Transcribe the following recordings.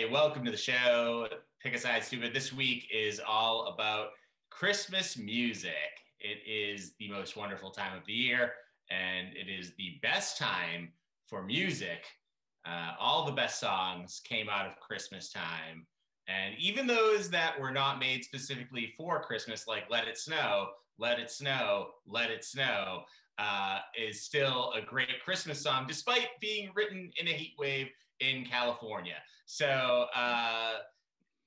Everybody, welcome to the show. Pick a side, stupid. This week is all about Christmas music. It is the most wonderful time of the year, and it is the best time for music. Uh, all the best songs came out of Christmas time. And even those that were not made specifically for Christmas, like Let It Snow, Let It Snow, Let It Snow, uh, is still a great Christmas song, despite being written in a heat wave in California. So uh,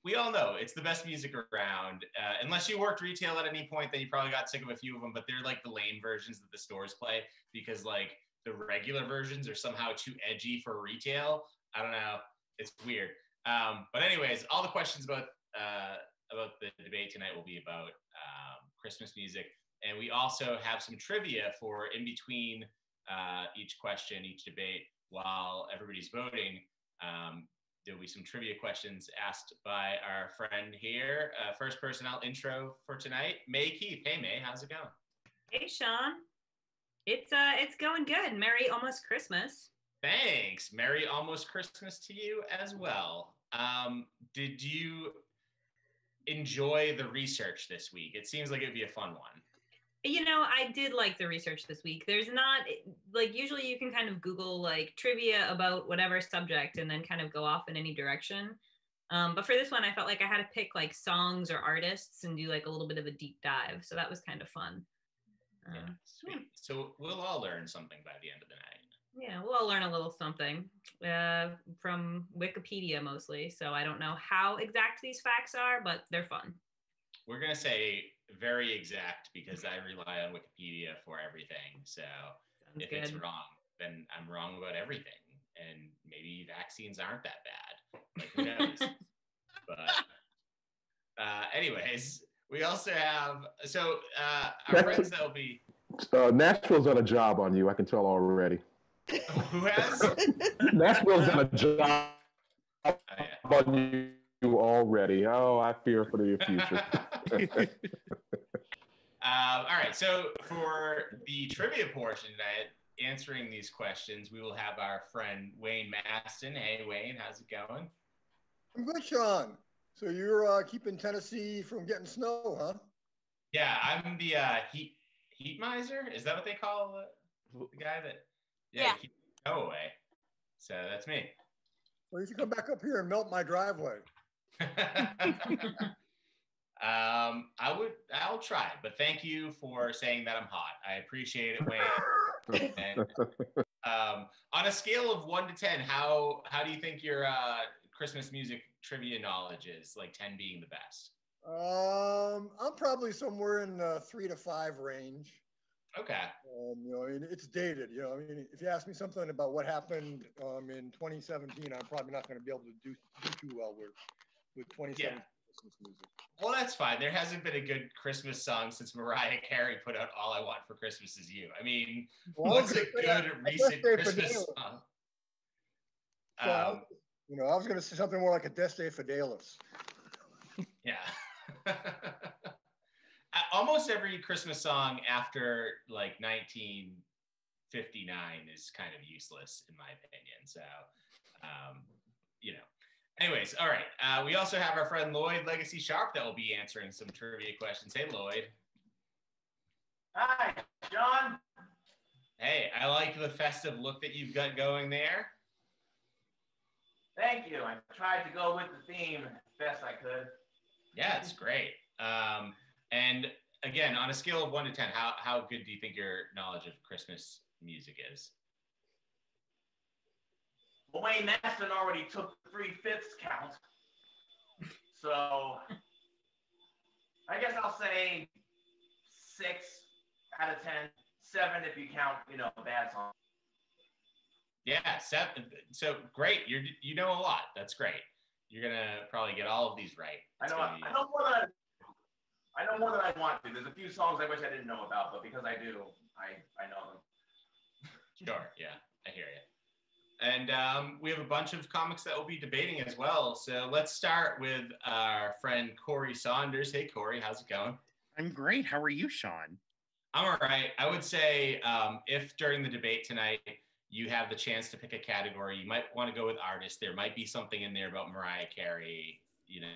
we all know it's the best music around. Uh, unless you worked retail at any point, then you probably got sick of a few of them, but they're like the lame versions that the stores play because like the regular versions are somehow too edgy for retail. I don't know. It's weird. Um, but anyways, all the questions about uh, about the debate tonight will be about um, Christmas music, and we also have some trivia for in between uh, each question, each debate, while everybody's voting. Um, there'll be some trivia questions asked by our friend here. Uh, first personnel intro for tonight, May Keith. Hey May, how's it going? Hey Sean, it's uh, it's going good. Merry almost Christmas. Thanks. Merry almost Christmas to you as well. Um, did you enjoy the research this week? It seems like it'd be a fun one. You know, I did like the research this week. There's not like usually you can kind of Google like trivia about whatever subject and then kind of go off in any direction. Um, but for this one, I felt like I had to pick like songs or artists and do like a little bit of a deep dive. So that was kind of fun. Yeah, sweet. So we'll all learn something by the end of the night. Yeah, we'll all learn a little something uh, from Wikipedia mostly. So I don't know how exact these facts are, but they're fun. We're gonna say very exact because I rely on Wikipedia for everything. So Sounds if good. it's wrong, then I'm wrong about everything. And maybe vaccines aren't that bad. Like who knows? but uh, anyways, we also have so uh, our friends that will be. Uh, Nashville's done a job on you. I can tell already. Who has? Nashville's done a job oh, yeah. on you already. Oh, I fear for the future. Um, all right. So for the trivia portion tonight, answering these questions, we will have our friend Wayne Maston. Hey, Wayne, how's it going? I'm good, Sean. So you're uh, keeping Tennessee from getting snow, huh? Yeah, I'm the uh, heat heat miser. Is that what they call the, the guy that? Yeah. yeah. Keep snow away. So that's me. Well, you should come back up here and melt my driveway. Um, I would, I'll try, but thank you for saying that I'm hot. I appreciate it, Wayne. and, um, on a scale of one to ten, how how do you think your uh, Christmas music trivia knowledge is? Like ten being the best. Um, I'm probably somewhere in the three to five range. Okay. Um, you know, I mean, it's dated. You know, I mean, if you ask me something about what happened um, in 2017, I'm probably not going to be able to do, do too well with with 2017. Yeah. Christmas music. Well, that's fine. There hasn't been a good Christmas song since Mariah Carey put out "All I Want for Christmas Is You." I mean, well, what's a good recent Christmas song? So, um, you know, I was going to say something more like Adeste Fideles. Yeah. Almost every Christmas song after like 1959 is kind of useless, in my opinion. So, um, you know, Anyways, all right. Uh, we also have our friend Lloyd Legacy Sharp that will be answering some trivia questions. Hey, Lloyd. Hi, John. Hey, I like the festive look that you've got going there. Thank you. I tried to go with the theme as best I could. Yeah, it's great. Um, and again, on a scale of one to 10, how, how good do you think your knowledge of Christmas music is? Wayne Maston already took the three fifths count. So I guess I'll say six out of ten, seven if you count, you know, bad song. Yeah, seven. So great. You're you know a lot. That's great. You're gonna probably get all of these right. I know. I know more than I, I know more than I want to. There's a few songs I wish I didn't know about, but because I do, I I know them. Sure. Yeah, I hear you. And um, we have a bunch of comics that we'll be debating as well. So let's start with our friend Corey Saunders. Hey, Corey, how's it going? I'm great. How are you, Sean? I'm all right. I would say um, if during the debate tonight you have the chance to pick a category. You might want to go with artist. There might be something in there about Mariah Carey. You know,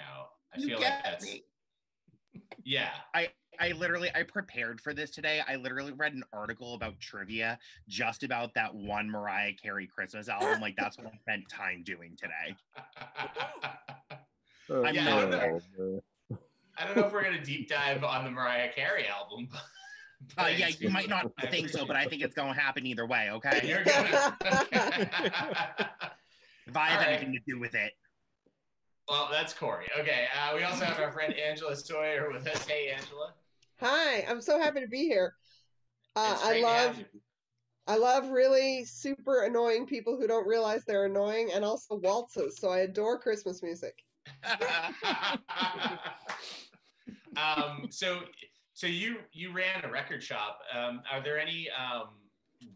I You feel like that's me. yeah. I I literally I prepared for this today. I literally read an article about trivia just about that one Mariah Carey Christmas album. Like that's what I spent time doing today. Uh, I'm Yeah, not I don't there. oh. I don't know if we're gonna deep dive on the Mariah Carey album. but- Uh, yeah, you might not think so, but I think it's going to happen either way. Okay, You're gonna. if I have All right. anything to do with it. well, that's Corey. Okay. Uh, we also have our friend Angela Sawyer with us. Hey, Angela. Hi, I'm so happy to be here. Uh, I great to have love I love really super annoying people who don't realize they're annoying and also waltzes. So I adore Christmas music. um, so, so you you ran a record shop. Um, are there any um,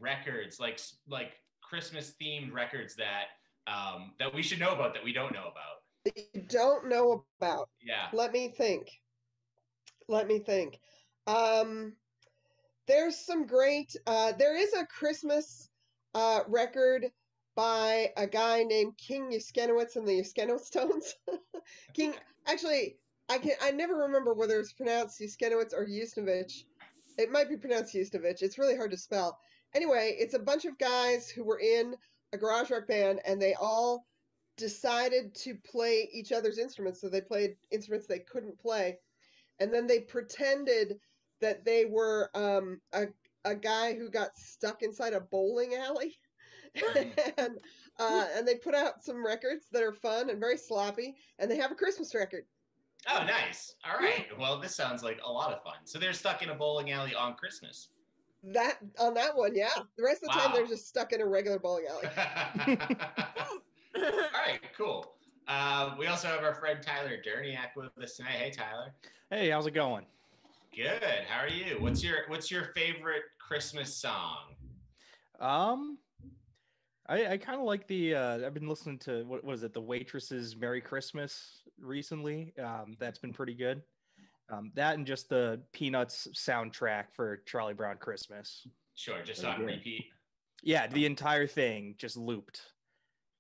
records like like Christmas themed records that um, that we should know about that we don't know about? That you don't know about. Yeah. Let me think. Let me think. Um, there's some great. Uh, there is a Christmas uh, record by a guy named King Yuskenowitz and the Yuskenowitz Stones. King, actually, I can I never remember whether it's pronounced Yuskenowitz or Yusnovich. It might be pronounced Yusnovich. It's really hard to spell. Anyway, it's a bunch of guys who were in a garage rock band, and they all decided to play each other's instruments. So they played instruments they couldn't play, and then they pretended that they were um, a a guy who got stuck inside a bowling alley, and uh, and they put out some records that are fun and very sloppy, and they have a Christmas record. Oh, nice. All right. Well, this sounds like a lot of fun. So they're stuck in a bowling alley on Christmas. That on that one, yeah. The rest of the time they're just stuck in a regular bowling alley. All right, cool. Uh, we also have our friend Tyler Derniak with us tonight. Hey, Tyler. Hey, how's it going? Good. How are you? What's your What's your favorite Christmas song? Um, I, I kind of like the. Uh, I've been listening to what was it, the waitresses Merry Christmas recently. Um, that's been pretty good. Um, that and just the Peanuts soundtrack for Charlie Brown Christmas. Sure, just on repeat. Yeah, the entire thing just looped.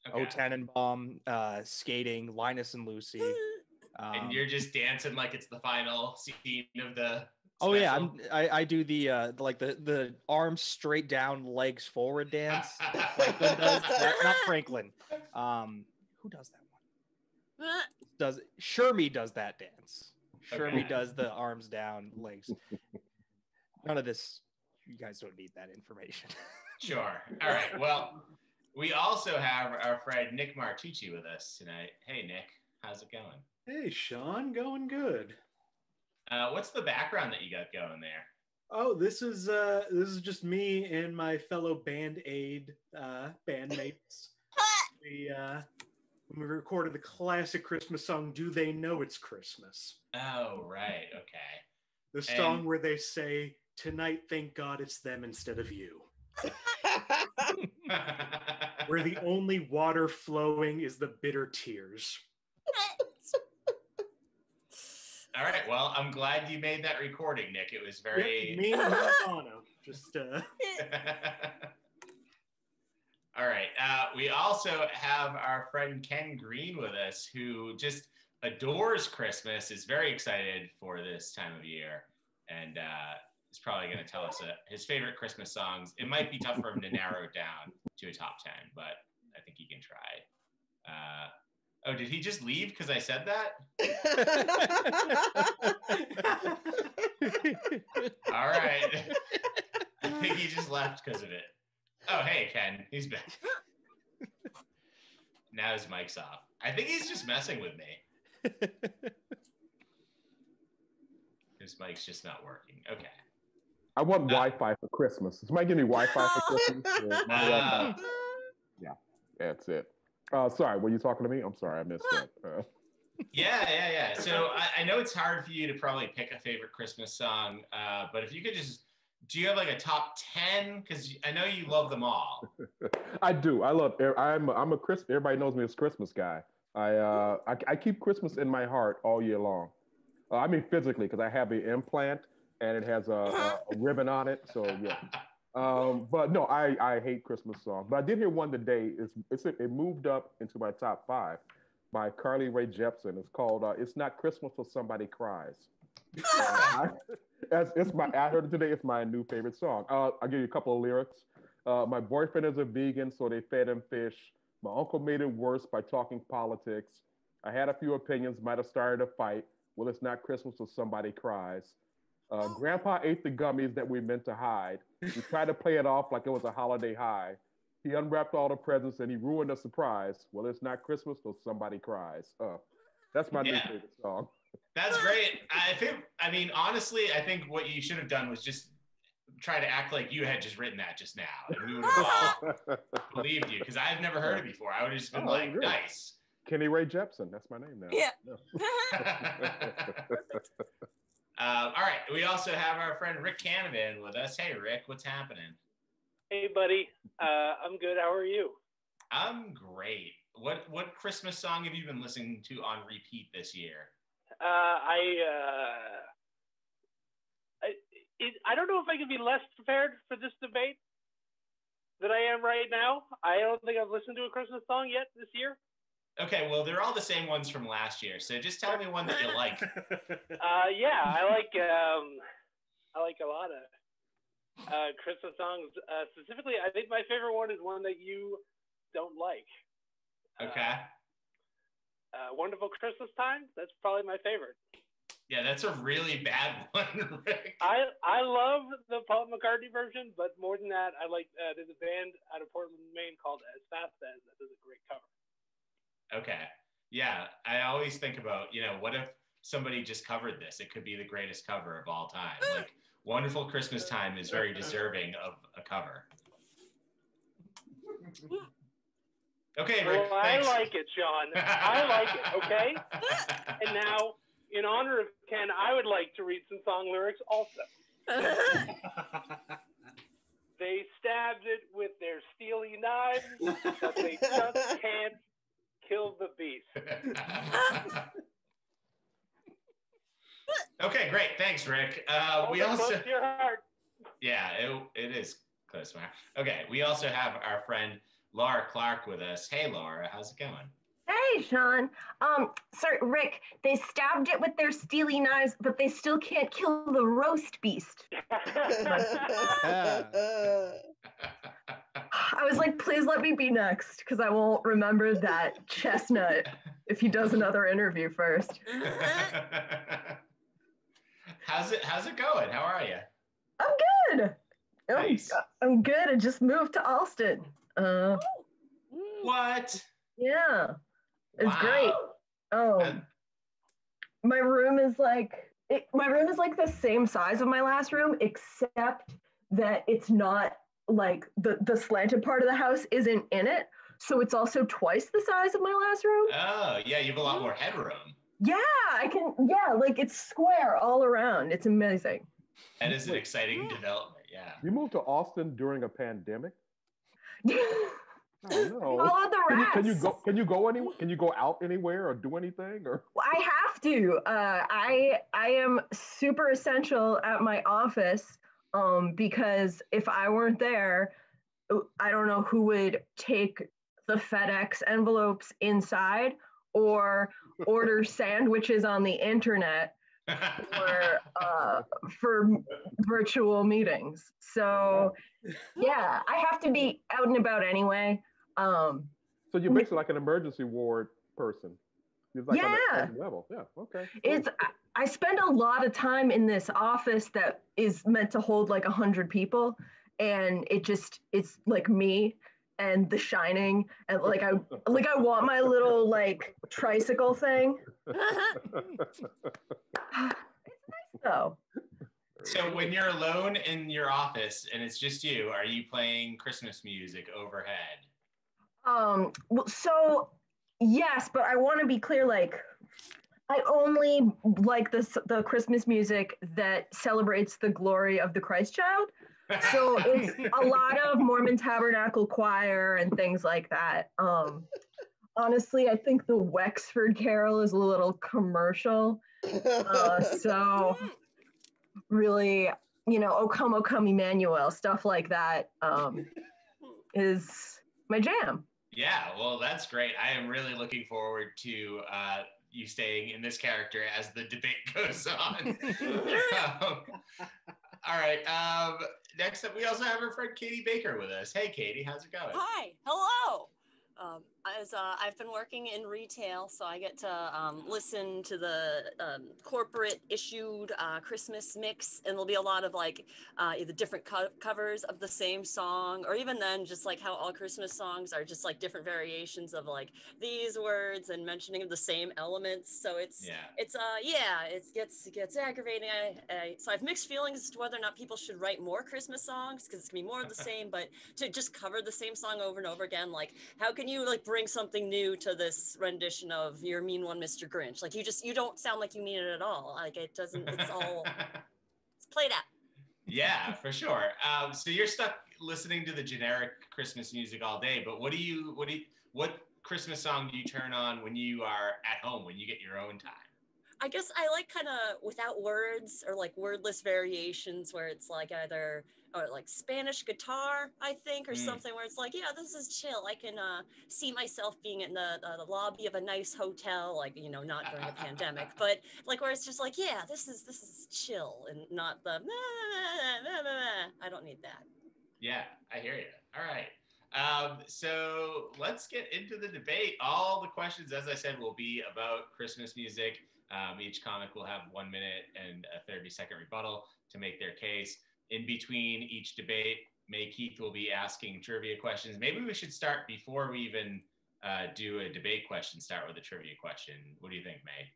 Okay. O Tannenbaum, uh, skating, Linus and Lucy. Um, and you're just dancing like it's the final scene of the. Oh yeah. I'm, I I do the uh like the the arms straight down, legs forward dance. Franklin does not Franklin. Um, who does that one? Does Shermy does that dance? Shermy Okay. does the arms down, legs. None of this. You guys don't need that information. Sure. All right. Well, we also have our friend Nick Martucci with us tonight. Hey, Nick. How's it going? Hey, Sean, going good. Uh, what's the background that you got going there? Oh, this is uh this is just me and my fellow band aid uh bandmates. we uh when we recorded the classic Christmas song "Do They Know It's Christmas," Oh, right. Okay. the song And- where they say, "Tonight, thank God it's them instead of you," where the only water flowing is the bitter tears. All right. Well, I'm glad you made that recording, Nick. It was very. me and Madonna. Just uh, All right. Uh, we also have our friend Ken Green with us, who just adores Christmas, is very excited for this time of year, and uh, is probably going to tell us uh, his favorite Christmas songs. It might be tough for him to narrow it down to a top 10, but I think he can try. Oh, did he just leave because I said that? All right. I think he just left because of it. Oh, hey, Ken. He's back. now his mic's off. I think he's just messing with me. His mic's just not working. Okay. I want Uh, Wi-Fi for Christmas. Somebody give me Wi-Fi for Christmas. Yeah, Uh, Wi-Fi. That's it. Uh, sorry, were you talking to me? I'm sorry, I missed that. Uh, yeah, yeah, yeah. So I, I know it's hard for you to probably pick a favorite Christmas song, uh, but if you could just, do you have like a top 10? Because I know you love them all. I do. I love. I'm. I'm a Chris. Everybody knows me as Christmas guy. I. Uh. I, I keep Christmas in my heart all year long. Uh, I mean physically because I have the implant and it has a, a, a ribbon on it. So yeah. Um, but no, I, I hate Christmas songs. But I did hear one today. It's, it's it moved up into my top five by Carly Rae Jepsen. It's called uh, "It's Not Christmas Till Somebody Cries." Uh, it's my I heard it today. It's my new favorite song. Uh, I'll give you a couple of lyrics. Uh, my boyfriend is a vegan, so they fed him fish. My uncle made it worse by talking politics. I had a few opinions, might have started a fight. Well, it's not Christmas till somebody cries. Uh, Grandpa ate the gummies that we meant to hide. We tried to play it off like it was a holiday high. He unwrapped all the presents and he ruined the surprise. Well, it's not Christmas till somebody cries. Uh, that's my new favorite song. That's great. I think. I mean, honestly, I think what you should have done was just try to act like you had just written that just now, and we would have all believed you because I've never heard it before. I would have just been Oh, like, good. nice. Kenny Ray Jepsen. That's my name now. Yeah. Uh, all right. We also have our friend Rick Canavan with us. Hey, Rick, what's happening? Hey, buddy. Uh, I'm good. How are you? I'm great. What what Christmas song have you been listening to on repeat this year? Uh, I, uh, I, it, I don't know if I can be less prepared for this debate than I am right now. I don't think I've listened to a Christmas song yet this year. Okay, well, they're all the same ones from last year. So just tell me one that you like. Uh, yeah, I like um, I like a lot of uh, Christmas songs. Uh, specifically, I think my favorite one is one that you don't like. Okay. Uh, Wonderful Christmas Time. That's probably my favorite. Yeah, that's a really bad one, Rick. I I love the Paul McCartney version, but more than that, I like uh, there's a band out of Portland, Maine called As Fast As that does a great cover. Okay. Yeah, I always think about, you know, what if somebody just covered this? It could be the greatest cover of all time. Like, Wonderful Christmas Time is very deserving of a cover. Okay, Rick. well, I like it, Sean. I like it. Okay. and now, in honor of Ken, I would like to read some song lyrics also. They stabbed it with their steely knives, but they just can't kill the beast. okay, great. Thanks, Rick. Uh, we also, close to your heart. yeah, it, it is close to my Okay, we also have our friend Laura Clark with us. Hey, Laura, how's it going? Hey, Sean. Um, sir, Rick, they stabbed it with their steely knives, but they still can't kill the roast beast. I was like, please let me be next, because I won't remember that chestnut if he does another interview first. how's it How's it going? How are you? I'm good. I'm, Nice. I'm good. I just moved to Alston. Uh, What? yeah, it's Wow. great. Oh, And- my room is like it, my room is like the same size of my last room except that it's not like the the slanted part of the house isn't in it so it's also twice the size of my last room Oh, yeah, you have a lot more headroom. yeah i can yeah like it's square all around it's amazing That is an exciting development. Yeah. You moved to Austin during a pandemic? Follow Oh no. the Can you, can you go? Can you go anywhere? Can you go out anywhere or do anything? Or I have to. Uh, I I am super essential at my office um, because if I weren't there, I don't know who would take the FedEx envelopes inside or order sandwiches on the internet for uh, for virtual meetings. So yeah, I have to be out and about anyway. Um, so you're basically like an emergency ward person. Like Yeah. level. Yeah. Okay. it's I- I spend a lot of time in this office that is meant to hold like a hundred people, and it just it's like me and The Shining, and like I like I want my little like tricycle thing. So So when you're alone in your office and it's just you, are you playing Christmas music overhead? Um, so yes, but I want to be clear. Like, I only like the the Christmas music that celebrates the glory of the Christ Child. So it's a lot of Mormon Tabernacle Choir and things like that. Um, honestly, I think the Wexford Carol is a little commercial. Uh, so really, you know, O Come, O Come Emmanuel, stuff like that um, is my jam. Yeah, well, that's great. I am really looking forward to uh, you staying in this character as the debate goes on. um, all right. Um, next up, we also have our friend Katie Baker with us. Hey, Katie, how's it going? Hi, hello. Um, as uh, I've been working in retail, so I get to um, listen to the um, corporate issued uh, Christmas mix, and there'll be a lot of like uh, either different co- covers of the same song, or even then, just like how all Christmas songs are just like different variations of like these words and mentioning of the same elements. So it's Yeah. it's uh yeah, it gets it gets aggravating. I, I so I have mixed feelings as to whether or not people should write more Christmas songs because it's gonna be more of the same, but to just cover the same song over and over again, like how can you like bring something new to this rendition of "You're Mean One, Mr. Grinch"? Like you just you don't sound like you mean it at all. Like it doesn't. It's all it's played out. Yeah, for sure. Um, so you're stuck listening to the generic Christmas music all day, but what do you, what do you, what Christmas song do you turn on when you are at home, when you get your own time? I guess I like kind of without words or like wordless variations where it's like either or like Spanish guitar, I think, or Mm. something where it's like, yeah, this is chill. I can uh, see myself being in the, the the lobby of a nice hotel, like you know, not during the pandemic, but like where it's just like, yeah, this is this is chill and not the. I don't need that. Yeah, I hear you. All right. Um, so let's get into the debate. All the questions, as I said, will be about Christmas music. Um, each comic will have one minute and a 30 second rebuttal to make their case. In between each debate, May Keith will be asking trivia questions. Maybe we should start before we even uh, do a debate question, start with a trivia question. What do you think, May?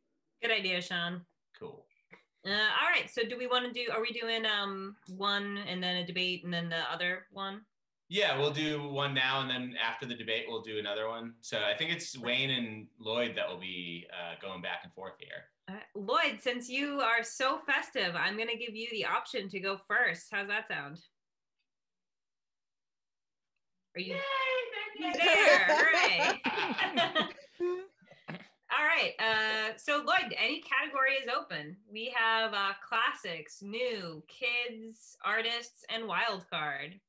Good idea, Sean. Cool. Uh, all right. So do we want to do? Are we doing um one and then a debate and then the other one? Yeah, we'll do one now, and then after the debate, we'll do another one. So I think it's Wayne and Lloyd that will be uh, going back and forth here. All right. Lloyd, since you are so festive, I'm going to give you the option to go first. How's that sound? Are you? He's there. Hooray. All right. Uh, so Lloyd, any category is open. We have uh, classics, new, kids, artists, and wild card.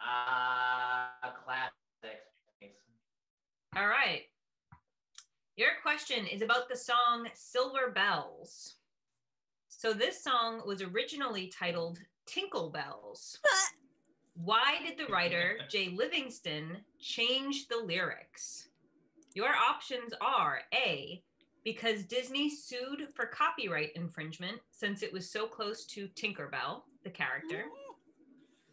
Uh, classics. All right. Your question is about the song Silver Bells. So, this song was originally titled Tinkle Bells. Why did the writer, Jay Livingston, change the lyrics? Your options are A, because Disney sued for copyright infringement since it was so close to Tinkerbell, the character.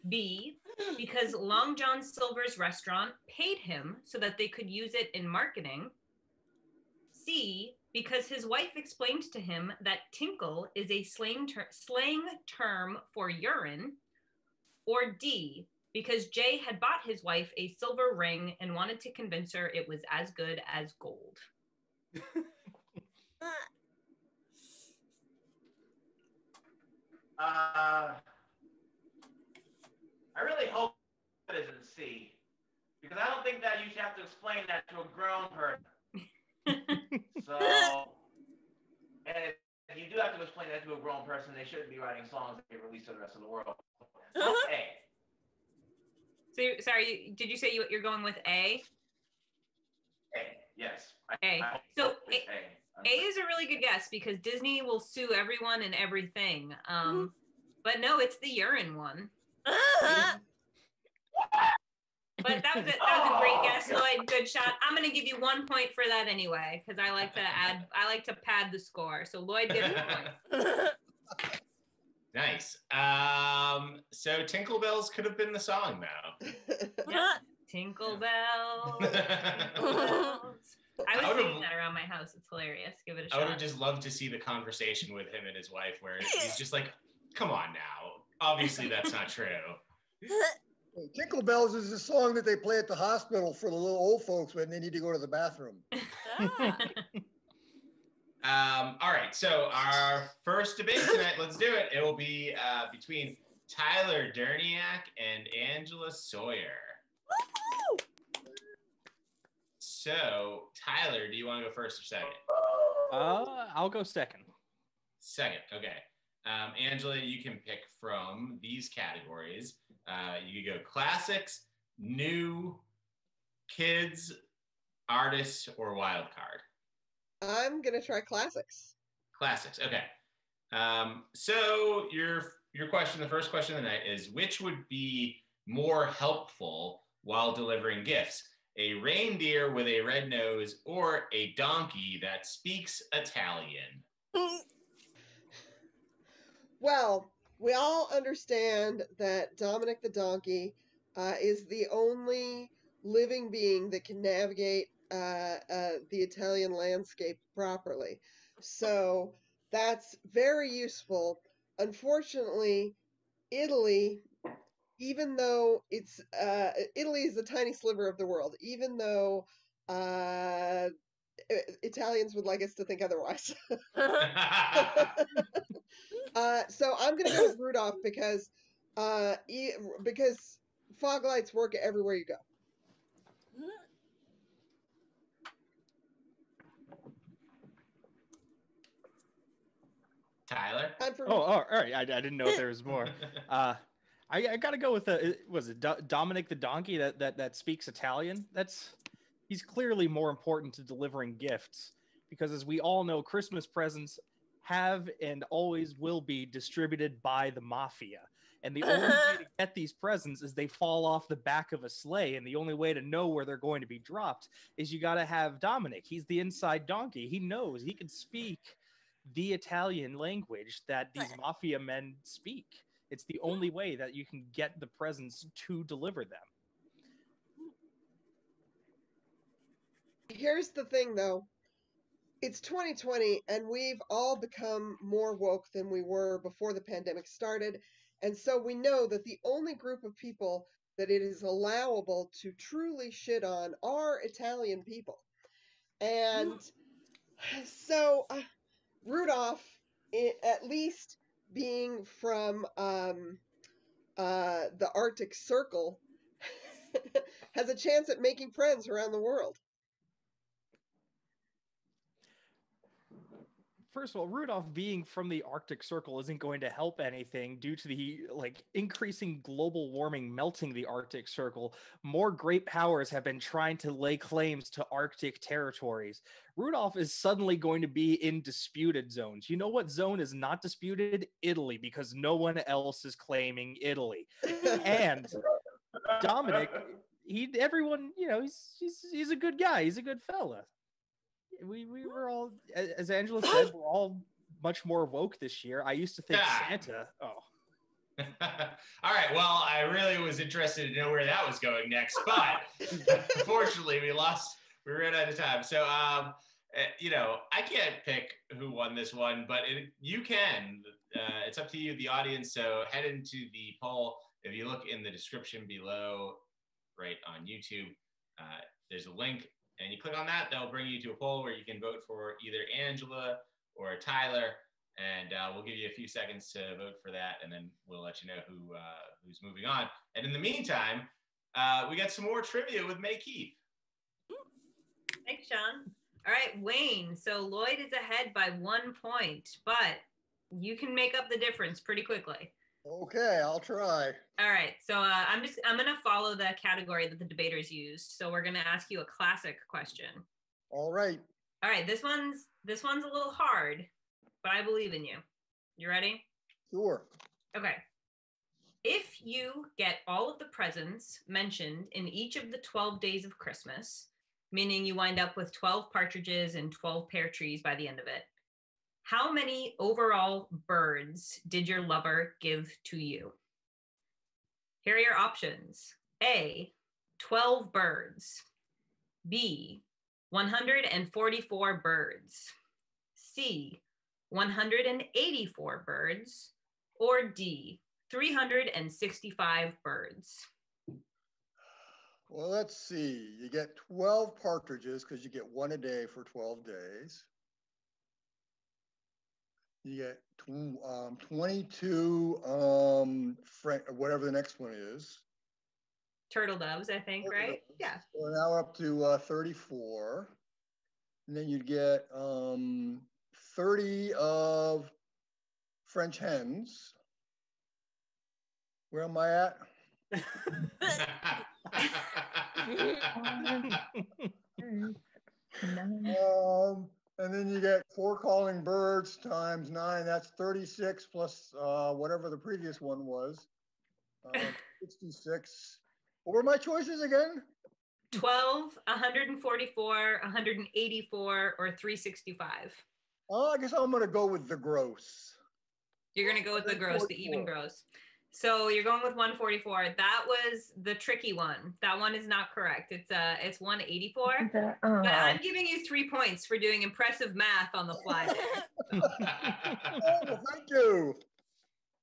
B, because Long John Silver's restaurant paid him so that they could use it in marketing. C, because his wife explained to him that tinkle is a slang, ter- slang term for urine. Or D, because Jay had bought his wife a silver ring and wanted to convince her it was as good as gold. Uh, I really hope it isn't C, because I don't think that you should have to explain that to a grown person. so, and if you do have to explain that to a grown person, they shouldn't be writing songs that get released to the rest of the world. Okay. So, sorry, did you say you, you're going with A? A, yes. I- A. I hope So A, A. A is a really good guess because Disney will sue everyone and everything. Um, but no, it's the urine one. But that was a, that was a great guess, Lloyd. Good shot. I'm gonna give you one point for that anyway because I like to add. I like to pad the score. So Lloyd gets a point. Nice. Um, so Tinkle Bells could have been the song now. Tinkle bells. tinkle bells. I was I singing that around my house. It's hilarious. Give it a I would have just loved to see the conversation with him and his wife where he's just like, come on now. Obviously, that's not true. Tinkle Bells is a song that they play at the hospital for the little old folks when they need to go to the bathroom. Um, all right, so our first debate tonight, let's do it. It will be uh, between Tyler Derniak and Angela Sawyer. So, Tyler, do you want to go first or second? Uh, I'll go second. Second, okay. Um, Angela, you can pick from these categories. Uh, you could go classics, new, kids, artists, or wild card. I'm gonna try classics. Classics. Okay. Um, so your your question, the first question of the night is which would be more helpful while delivering gifts? A reindeer with a red nose or a donkey that speaks Italian? Well, we all understand that Dominic the donkey uh, is the only living being that can navigate uh, uh, the Italian landscape properly. So that's very useful. Unfortunately, Italy, even though it's uh, Italy is a tiny sliver of the world, even though uh, Italians would like us to think otherwise. uh, so I'm gonna go with Rudolph because uh, e- because fog lights work everywhere you go. Tyler? Oh, oh, all right. I, I didn't know if there was more. Uh, I, I got to go with uh, was it Do- Dominic the donkey that, that that speaks Italian? That's he's clearly more important to delivering gifts because, as we all know, Christmas presents have and always will be distributed by the mafia. And the only way to get these presents is they fall off the back of a sleigh. And the only way to know where they're going to be dropped is you got to have Dominic. He's the inside donkey. He knows he can speak the Italian language that these mafia men speak. It's the only way that you can get the presents to deliver them. Here's the thing though. It's 2020 and we've all become more woke than we were before the pandemic started. And so we know that the only group of people that it is allowable to truly shit on are Italian people. And so uh, Rudolph, i at least being from um, uh, the Arctic Circle, has a chance at making friends around the world. First of all, Rudolph being from the Arctic Circle isn't going to help anything due to the like increasing global warming melting the Arctic Circle. More great powers have been trying to lay claims to Arctic territories. Rudolph is suddenly going to be in disputed zones. You know what zone is not disputed? Italy, because no one else is claiming Italy. and Dominic, he everyone, you know, he's he's he's a good guy. He's a good fella. We we were all as Angela said, we're all much more woke this year. I used to think Yeah. Santa. Oh, All right. Well, I really was interested to know where that was going next, but unfortunately, we lost. We ran out of time. So, um, uh, you know, I can't pick who won this one, but it, you can. Uh, it's up to you, the audience. So head into the poll. If you look in the description below, right on YouTube, uh, there's a link, and you click on that. That'll bring you to a poll where you can vote for either Angela or Tyler and uh, we'll give you a few seconds to vote for that, and then we'll let you know who uh, who's moving on. And in the meantime, uh, we got some more trivia with May Keith. Thanks, Sean. All right, Wayne. So Lloyd is ahead by one point, but you can make up the difference pretty quickly. Okay, I'll try. All right. So uh, I'm just I'm gonna follow the category that the debaters used. So we're gonna ask you a classic question. All right. All right. This one's this one's a little hard, but I believe in you. You ready? Sure. Okay. If you get all of the presents mentioned in each of the 12 days of Christmas, meaning you wind up with 12 partridges and 12 pear trees by the end of it, how many overall birds did your lover give to you? Here are your options A, 12 birds, B, 144 birds, C, 184 birds, or D, 365 birds. Well, let's see. You get 12 partridges because you get one a day for 12 days. You get tw- um, 22, um, Frank, whatever the next one is. Turtle doves, I think, right? Yeah. So now we're up to uh, 34. And then you'd get um, 30 of French hens. Where am I at? Um, and then you get four calling birds times nine. That's 36 plus uh, whatever the previous one was. Uh, 66. What were my choices again? 12, 144, 184, or 365. Oh, I guess I'm going to go with the gross. You're gonna go with the gross, the even gross. So you're going with 144. That was the tricky one. That one is not correct. It's uh it's 184. The- But oh. I'm giving you three points for doing impressive math on the fly. Oh, thank you.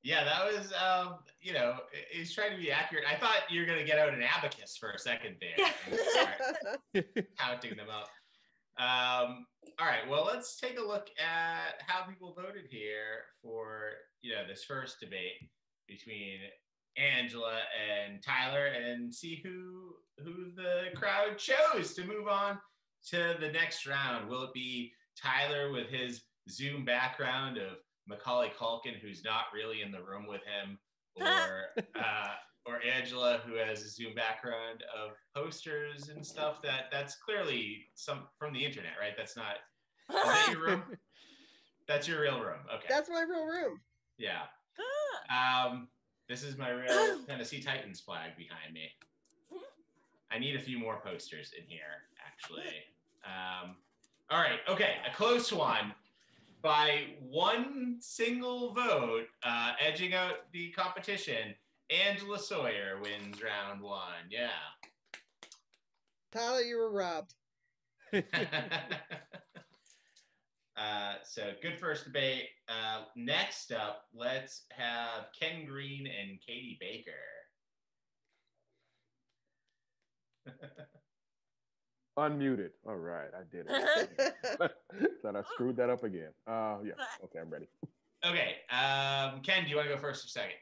Yeah, that was, um, you know, he's trying to be accurate. I thought you were going to get out an abacus for a second there and start counting them up. Um, all right, well, let's take a look at how people voted here for, you know, this first debate between Angela and Tyler and see who who the crowd chose to move on to the next round. Will it be Tyler with his Zoom background of Macaulay Culkin, who's not really in the room with him, or uh, or Angela, who has a Zoom background of posters and stuff that that's clearly some from the internet, right? That's not is that your room. That's your real room. Okay. That's my real room. yeah. Um, this is my real Tennessee Titans flag behind me. I need a few more posters in here, actually. Um, all right, okay, a close one. By one single vote, uh, edging out the competition, Angela Sawyer wins round one. Yeah. Tyler, you were robbed. Uh, so good first debate. Uh, next up, let's have Ken Green and Katie Baker. Unmuted. All right, I did it. Thought I screwed that up again. Uh, yeah. Okay, I'm ready. Okay, um, Ken, do you want to go first or second?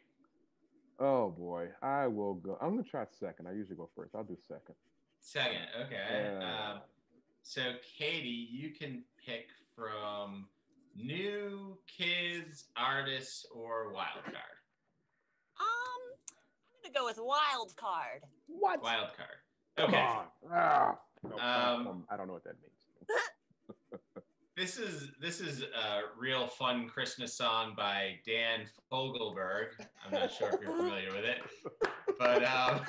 Oh boy, I will go. I'm gonna try second. I usually go first. I'll do second. Second. Okay. Yeah. Um, so Katie, you can pick from new kids, artists, or wild card. Um, I'm gonna go with wild card. What? Wild card. Come Okay. on. Ah. No, Um, um, I don't know what that means. This is this is a real fun Christmas song by Dan Fogelberg. I'm not sure if you're familiar with it, but um,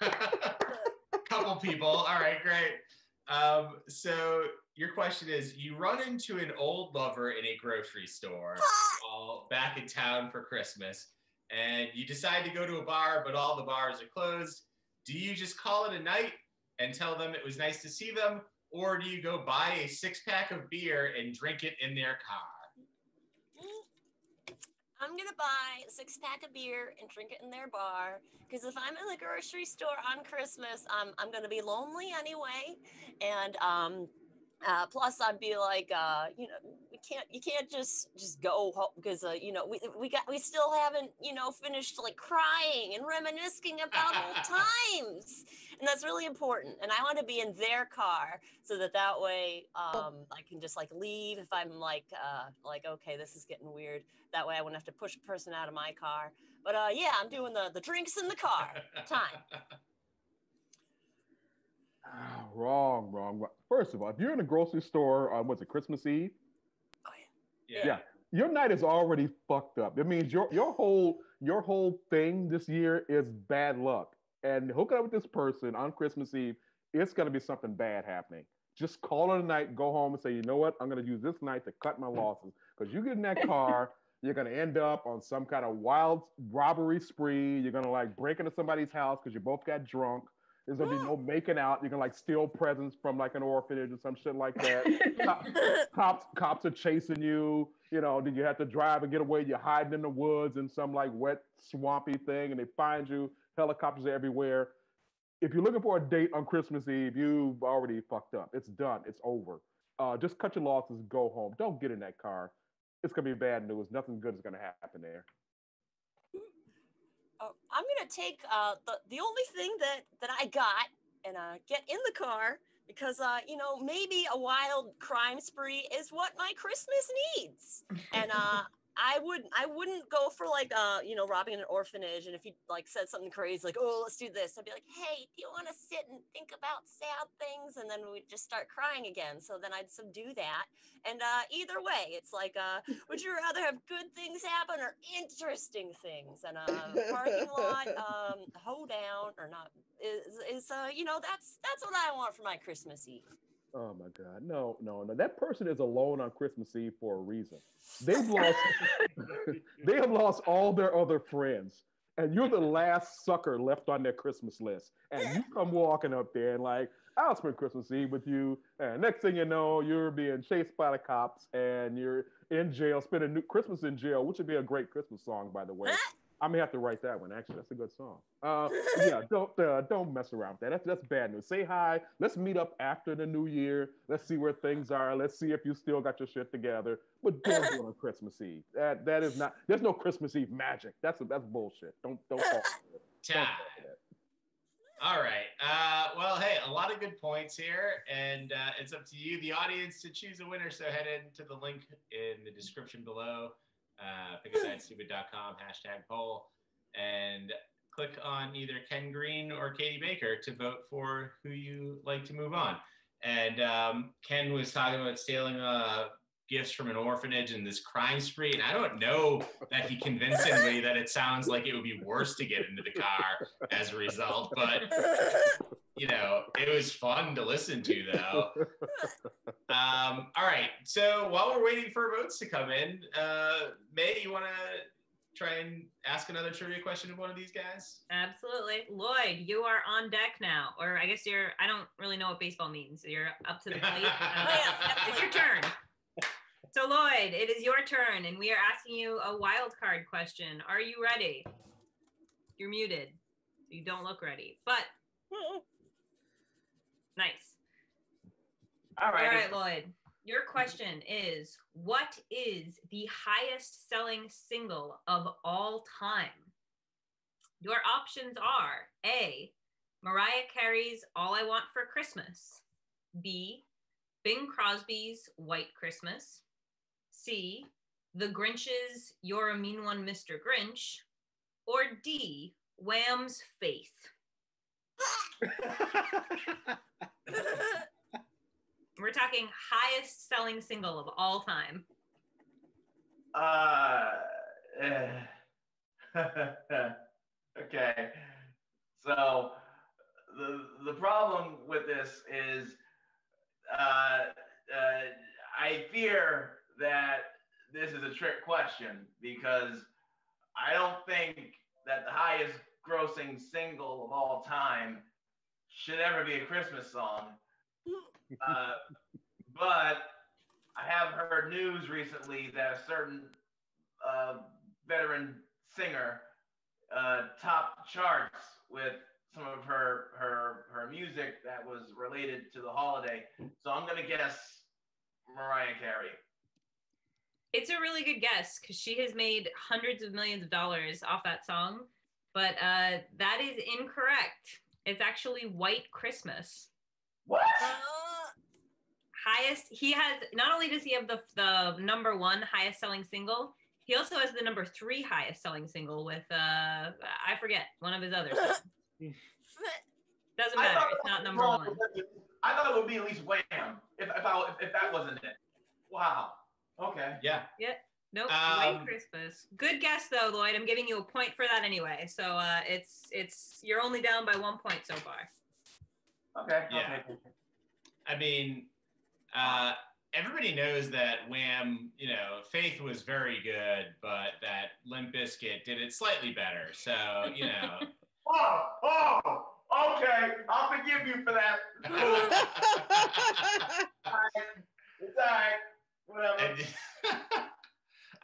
a couple people. All right, great. Um, so your question is: You run into an old lover in a grocery store while back in town for Christmas, and you decide to go to a bar, but all the bars are closed. Do you just call it a night and tell them it was nice to see them, or do you go buy a six pack of beer and drink it in their car? I'm gonna buy a six pack of beer and drink it in their bar. Because if I'm in the grocery store on Christmas, I'm I'm gonna be lonely anyway, and um, uh, plus I'd be like, uh, you know, we can't you can't just just go home because uh, you know we we got we still haven't you know finished like crying and reminiscing about old times, and that's really important. And I want to be in their car so that that way um, I can just like leave if I'm like uh, like okay this is getting weird. That way I wouldn't have to push a person out of my car. But uh, yeah, I'm doing the the drinks in the car time. Ah, wrong, wrong, wrong. First of all, if you're in a grocery store on what's it, Christmas Eve? Oh yeah. Yeah. Yeah. Your night is already fucked up. It means your your whole your whole thing this year is bad luck. And hooking up with this person on Christmas Eve, it's gonna be something bad happening. Just call it a night, go home and say, you know what? I'm gonna use this night to cut my losses. Because you get in that car, you're gonna end up on some kind of wild robbery spree. You're gonna like break into somebody's house because you both got drunk. There's gonna be no making out. You can like steal presents from like an orphanage or some shit like that. Cops, cops are chasing you. You know, then you have to drive and get away. You're hiding in the woods in some like wet, swampy thing, and they find you. Helicopters are everywhere. If you're looking for a date on Christmas Eve, you've already fucked up. It's done. It's over. Uh, just cut your losses. Go home. Don't get in that car. It's gonna be bad news. Nothing good is gonna happen there. Oh, I'm gonna take uh, the the only thing that that I got and uh, get in the car because uh, you know maybe a wild crime spree is what my Christmas needs, and uh, I would I wouldn't go for like uh you know robbing an orphanage and if you like said something crazy like oh let's do this I'd be like hey do you want to sit and think about sad things and then we'd just start crying again so then I'd subdue that and uh either way it's like uh would you rather have good things happen or interesting things and uh parking lot um hoedown or not is is uh you know that's that's what I want for my Christmas Eve. Oh my God. No, no, no. That person is alone on Christmas Eve for a reason. They've lost they have lost all their other friends. And you're the last sucker left on their Christmas list. And you come walking up there and like, I'll spend Christmas Eve with you. And next thing you know, you're being chased by the cops and you're in jail, spending new Christmas in jail, which would be a great Christmas song, by the way. I may have to write that one. Actually, that's a good song. Uh, yeah, don't uh, don't mess around with that. That's that's bad news. Say hi. Let's meet up after the new year. Let's see where things are. Let's see if you still got your shit together. But don't do it on Christmas Eve. That that is not. There's no Christmas Eve magic. That's that's bullshit. Don't don't. Fall for Time. that. All right. Uh, well, hey, a lot of good points here, and uh, it's up to you, the audience, to choose a winner. So head into the link in the description below, uh, pickasidestupid.com, hashtag poll, and click on either Ken Green or Katie Baker to vote for who you like to move on. And um, Ken was talking about stealing uh, gifts from an orphanage and this crime spree. And I don't know that he convincingly that it sounds like it would be worse to get into the car as a result, but you know, it was fun to listen to though. Um, all right. So while we're waiting for votes to come in, uh, May, you want to try and ask another trivia question of one of these guys? Absolutely. Lloyd, you are on deck now. Or I guess you're, I don't really know what baseball means. You're up to the plate. Uh, it's your turn. So, Lloyd, it is your turn, and we are asking you a wild card question. Are you ready? You're muted. So you don't look ready, but nice. All right. All right, Lloyd. Your question is What is the highest selling single of all time? Your options are A. Mariah Carey's All I Want for Christmas, B. Bing Crosby's White Christmas, C. The Grinch's You're a Mean One, Mr. Grinch, or D. Wham's Faith. We're talking highest selling single of all time. Uh, eh. okay. So the the problem with this is uh, uh, I fear that this is a trick question because I don't think that the highest grossing single of all time should ever be a Christmas song. Uh, but I have heard news recently that a certain uh, veteran singer uh, topped charts with some of her her her music that was related to the holiday. So I'm gonna guess Mariah Carey. It's a really good guess because she has made hundreds of millions of dollars off that song, but uh, that is incorrect. It's actually White Christmas. What? Highest. He has. Not only does he have the the number one highest selling single, he also has the number three highest selling single with uh I forget one of his others. Doesn't I matter. thought It's not number was- one. I thought it would be at least Wham. If if, I, if that wasn't it. Wow. Okay. Yeah. Yeah. Nope. Um, White Christmas. Good guess though, Lloyd. I'm giving you a point for that anyway. So uh, it's it's you're only down by one point so far. Okay. Yeah. Okay. I mean, uh, everybody knows that Wham, you know, Faith was very good, but that Limp Bizkit did it slightly better. So, you know, Oh, oh, okay. I'll forgive you for that. it's all right. Whatever.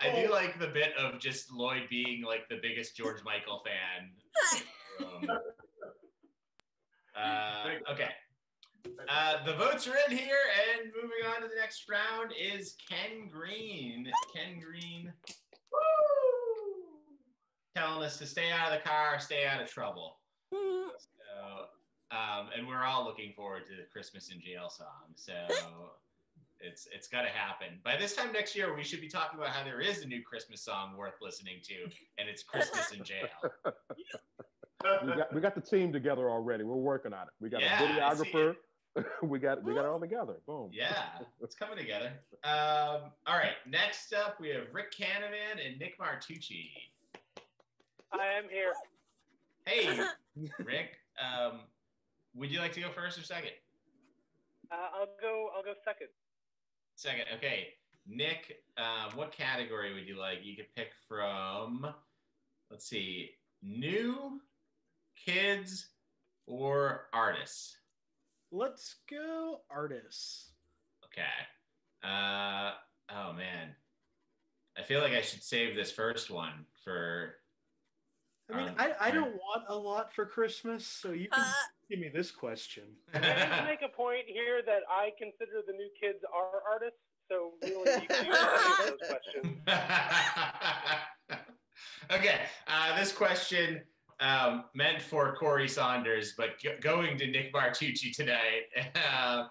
and- I do like the bit of just Lloyd being like the biggest George Michael fan. Um, uh, okay. Uh, the votes are in here, and moving on to the next round is Ken Green. Ken Green telling us to stay out of the car, stay out of trouble. So, um, and we're all looking forward to the Christmas in Jail song. So, It's it's got to happen. By this time next year, we should be talking about how there is a new Christmas song worth listening to, and it's Christmas in Jail. we got we got the team together already. We're working on it. We got Yeah, a I see videographer. we got we got it all together. Boom. Yeah, it's coming together. Um, all right, next up we have Rick Canavan and Nick Martucci. I am here. Hey, Rick, um, would you like to go first or second? Uh, I'll go. I'll go second. Second, okay. Nick, um, what category would you like? You could pick from, let's see, new, kids, or artists. Let's go artists. Okay. Uh, oh man, I feel like I should save this first one for. I mean, um, I, I for- don't want a lot for Christmas, so you can give me this question. I need to make a point here that I consider the new kids are artists. So really, you can use those questions. okay, uh, this question um, meant for Corey Saunders, but go- going to Nick Bartucci tonight. Uh,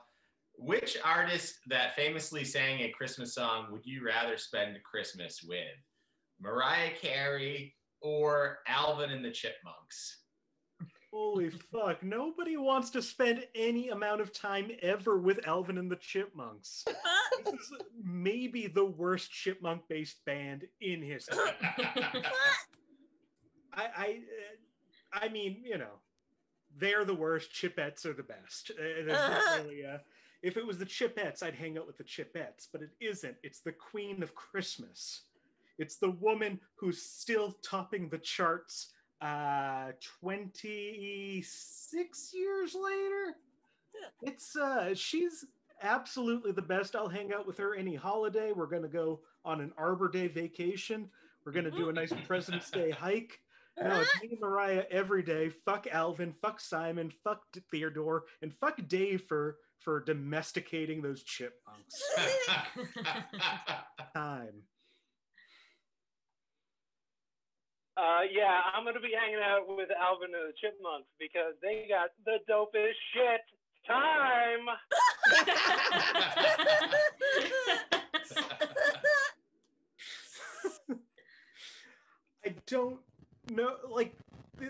which artist that famously sang a Christmas song would you rather spend Christmas with? Mariah Carey or Alvin and the Chipmunks? Holy fuck! Nobody wants to spend any amount of time ever with Alvin and the Chipmunks. this is maybe the worst chipmunk-based band in history. I, I, uh, I mean, you know, they're the worst. Chipettes are the best. Uh, really a- if it was the Chipettes, I'd hang out with the Chipettes, but it isn't. It's the Queen of Christmas. It's the woman who's still topping the charts uh 26 years later. It's uh she's absolutely the best. I'll hang out with her any holiday. We're going to go on an Arbor Day vacation. We're going to do a nice President's Day hike. No, it's me and Mariah every day. Fuck Alvin, fuck Simon, fuck Theodore, and fuck Dave for for domesticating those chipmunks. Time. Uh, yeah, I'm gonna be hanging out with Alvin and the Chipmunks because they got the dopest shit. Time. I don't know. Like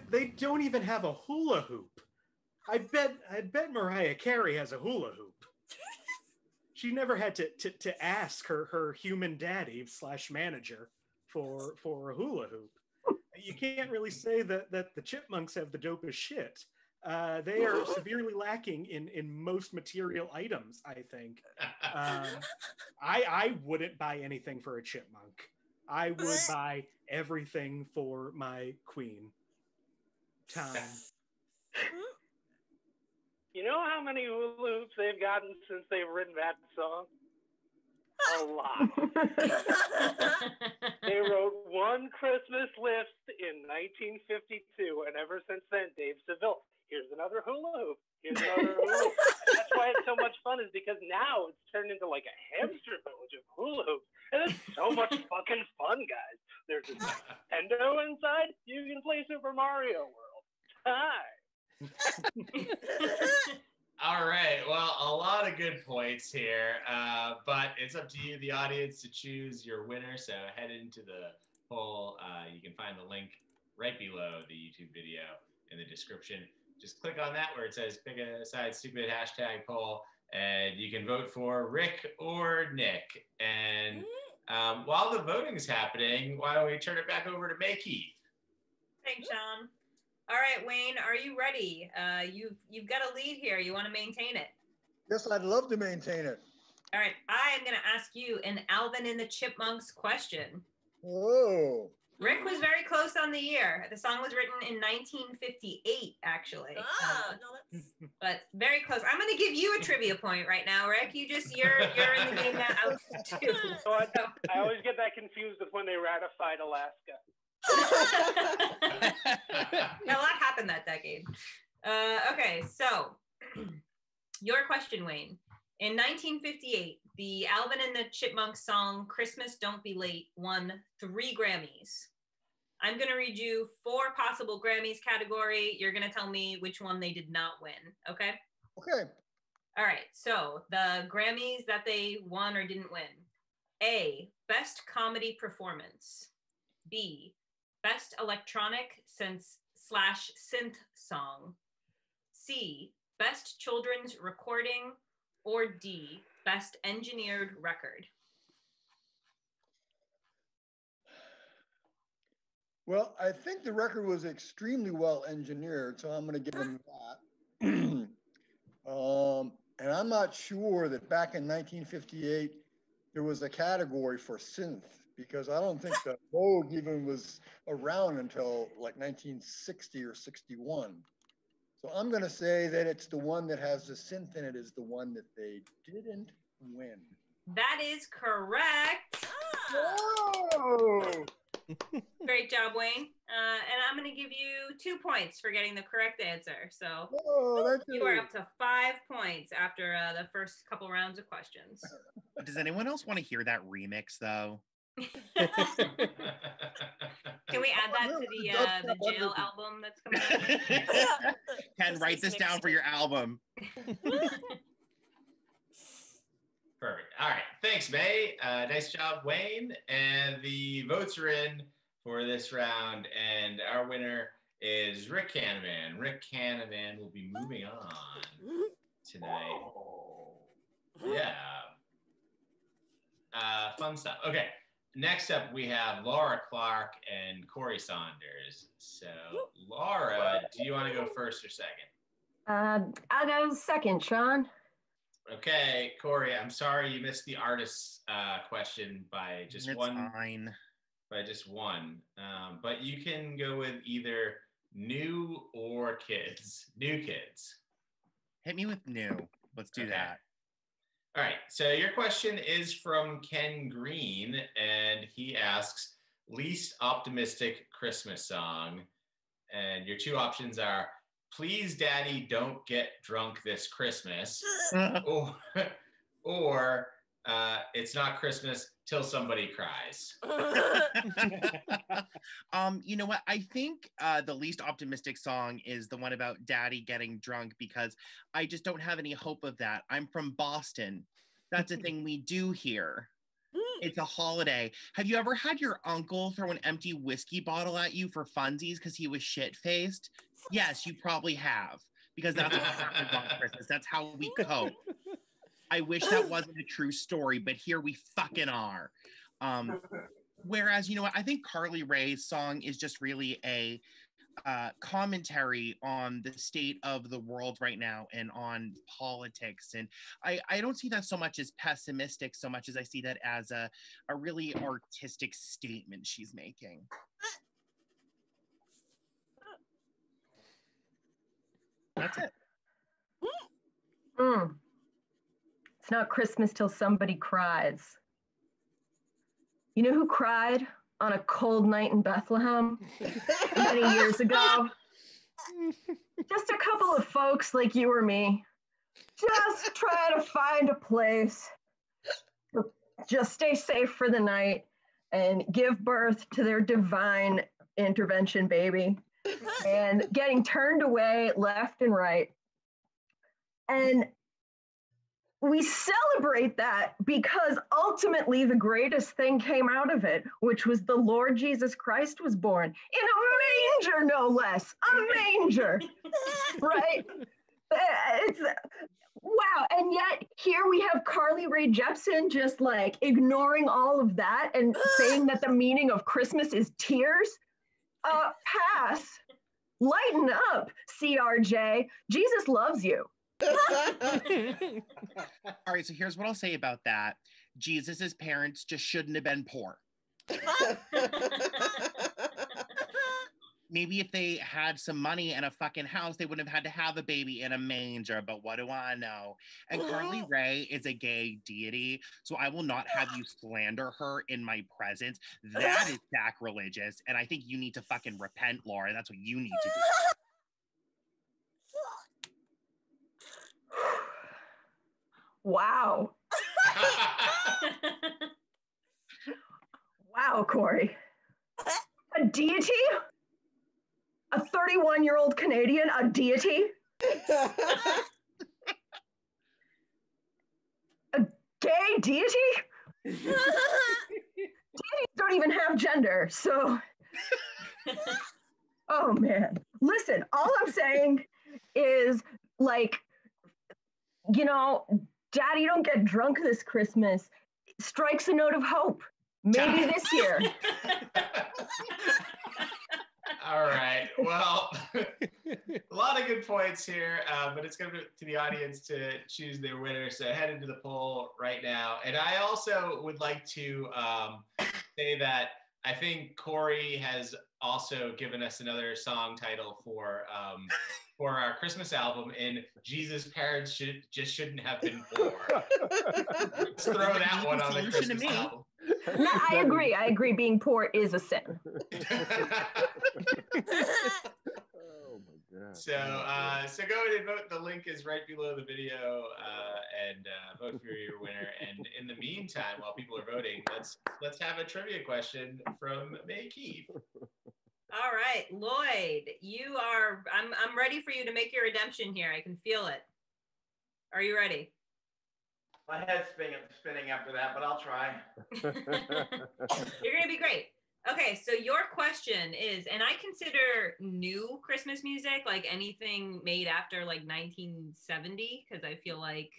they don't even have a hula hoop. I bet. I bet Mariah Carey has a hula hoop. She never had to to, to ask her her human daddy slash manager for for a hula hoop. You can't really say that that the chipmunks have the dopest shit. Uh, they are severely lacking in in most material items. I think. Um, I I wouldn't buy anything for a chipmunk. I would buy everything for my queen. Time. You know how many hula hoops they've gotten since they've written that song? A lot. they wrote one Christmas list in 1952, and ever since then, Dave Seville. Here's another hula hoop. Here's another hula hoop. That's why it's so much fun, is because now it's turned into like a hamster village of hula hoops, and it's so much fucking fun, guys. There's a Nintendo inside. You can play Super Mario World. Hi. All right. Well, a lot of good points here, uh, but it's up to you, the audience, to choose your winner. So head into the poll. Uh, you can find the link right below the YouTube video in the description. Just click on that where it says pick a side stupid hashtag poll, and you can vote for Rick or Nick. And um, while the voting's happening, why don't we turn it back over to May Keith? Thanks, Sean. All right, Wayne, are you ready? Uh, you've you've got a lead here. You want to maintain it. Yes, I'd love to maintain it. All right, I am going to ask you an Alvin and the Chipmunks question. Whoa. Rick was very close on the year. The song was written in 1958, actually. Ah, Uh, no, that's but very close. I'm going to give you a trivia point right now, Rick. You just you're you're in the game now too. So I, I always get that confused with when they ratified Alaska. A lot happened that decade. Uh, okay, so your question, Wayne. In 1958, the Alvin and the Chipmunks song "Christmas Don't Be Late" won three Grammys. I'm gonna read you four possible Grammys category. You're gonna tell me which one they did not win. Okay. Okay. All right. So the Grammys that they won or didn't win A, Best Comedy Performance. B, Best Electronic Sense slash Synth Song. C, Best Children's Recording. Or D, Best Engineered Record. Well, I think the record was extremely well engineered, so I'm going to give them that. um, and I'm not sure that back in 1958 there was a category for synth because I don't think the Moog even was around until like 1960 or 61. So I'm going to say that it's the one that has the synth in it is the one that they didn't win. That is correct. Whoa! Great job, Wayne. Uh, and I'm going to give you two points for getting the correct answer. So Whoa, you are up to five points after uh, the first couple rounds of questions. Does anyone else want to hear that remix though? Can we add that to the uh, the jail album that's coming out? Ken, write this down for your album. Perfect. All right. Thanks, May. Uh, nice job, Wayne. And the votes are in for this round. And our winner is Rick Canavan. Rick Canavan will be moving on tonight. Yeah. Uh, fun stuff. Okay. Next up, we have Laura Clark and Corey Saunders. So, Laura, do you want to go first or second? Uh, I'll go second, Sean. Okay, Corey, I'm sorry you missed the artist's uh, question by just It's one. fine. By just one. Um, but you can go with either new or kids. New kids. Hit me with new. Let's do Okay. that. All right. So your question is from Ken Green, and he asks least optimistic Christmas song. And your two options are please daddy don't get drunk this Christmas or, or uh, it's not Christmas till somebody cries. um, you know what? I think uh, the least optimistic song is the one about daddy getting drunk because I just don't have any hope of that. I'm from Boston. That's a thing we do here. It's a holiday. Have you ever had your uncle throw an empty whiskey bottle at you for funsies because he was shit faced? Yes, you probably have because that's what happens on Christmas. That's how we cope. I wish that wasn't a true story, but here we fucking are. Um, whereas, you know what? I think Carly Rae's song is just really a uh, commentary on the state of the world right now and on politics. And I, I don't see that so much as pessimistic, so much as I see that as a, a really artistic statement she's making. That's it. Mm. It's not Christmas till somebody cries. You know who cried on a cold night in Bethlehem many years ago? Just a couple of folks like you or me, just trying to find a place, just stay safe for the night and give birth to their divine intervention baby, and getting turned away left and right. And we celebrate that because ultimately the greatest thing came out of it, which was the Lord Jesus Christ was born in a manger, no less. A manger, right? Uh, It's wow. And yet here we have Carly Rae Jepsen just like ignoring all of that and saying that the meaning of Christmas is tears. Uh, pass. Lighten up, CRJ. Jesus loves you. All right, so here's what I'll say about that. Jesus's parents just shouldn't have been poor. Maybe if they had some money and a fucking house, they wouldn't have had to have a baby in a manger. But what do I know? And Carly Rae is a gay deity, so I will not have you slander her in my presence. That is sacrilegious, and I think you need to fucking repent, Laura. That's what you need to do. Wow. wow, Corey. A deity? A 31 year old Canadian, a deity? A gay deity? Deities don't even have gender, so. oh man. Listen, all I'm saying is like, you know, Daddy, don't get drunk this Christmas. Strikes a note of hope. Maybe this year. All right. Well, a lot of good points here, uh, but it's going to to the audience to choose their winner. So head into the poll right now. And I also would like to um, say that I think Corey has also given us another song title for um, for our Christmas album. And Jesus' parents should just shouldn't have been born. Let's throw that one on the Solution to Christmas me. album. No, I agree. I agree. Being poor is a sin. Oh my god. So, uh, so go ahead and vote. The link is right below the video, uh, and uh, vote for your winner. And in the meantime, while people are voting, let's let's have a trivia question from May Keith. All right, Lloyd, you are. I'm. I'm ready for you to make your redemption here. I can feel it. Are you ready? My head's spinning, spinning after that, but I'll try. You're gonna be great. Okay, so your question is, and I consider new Christmas music like anything made after like 1970 because I feel like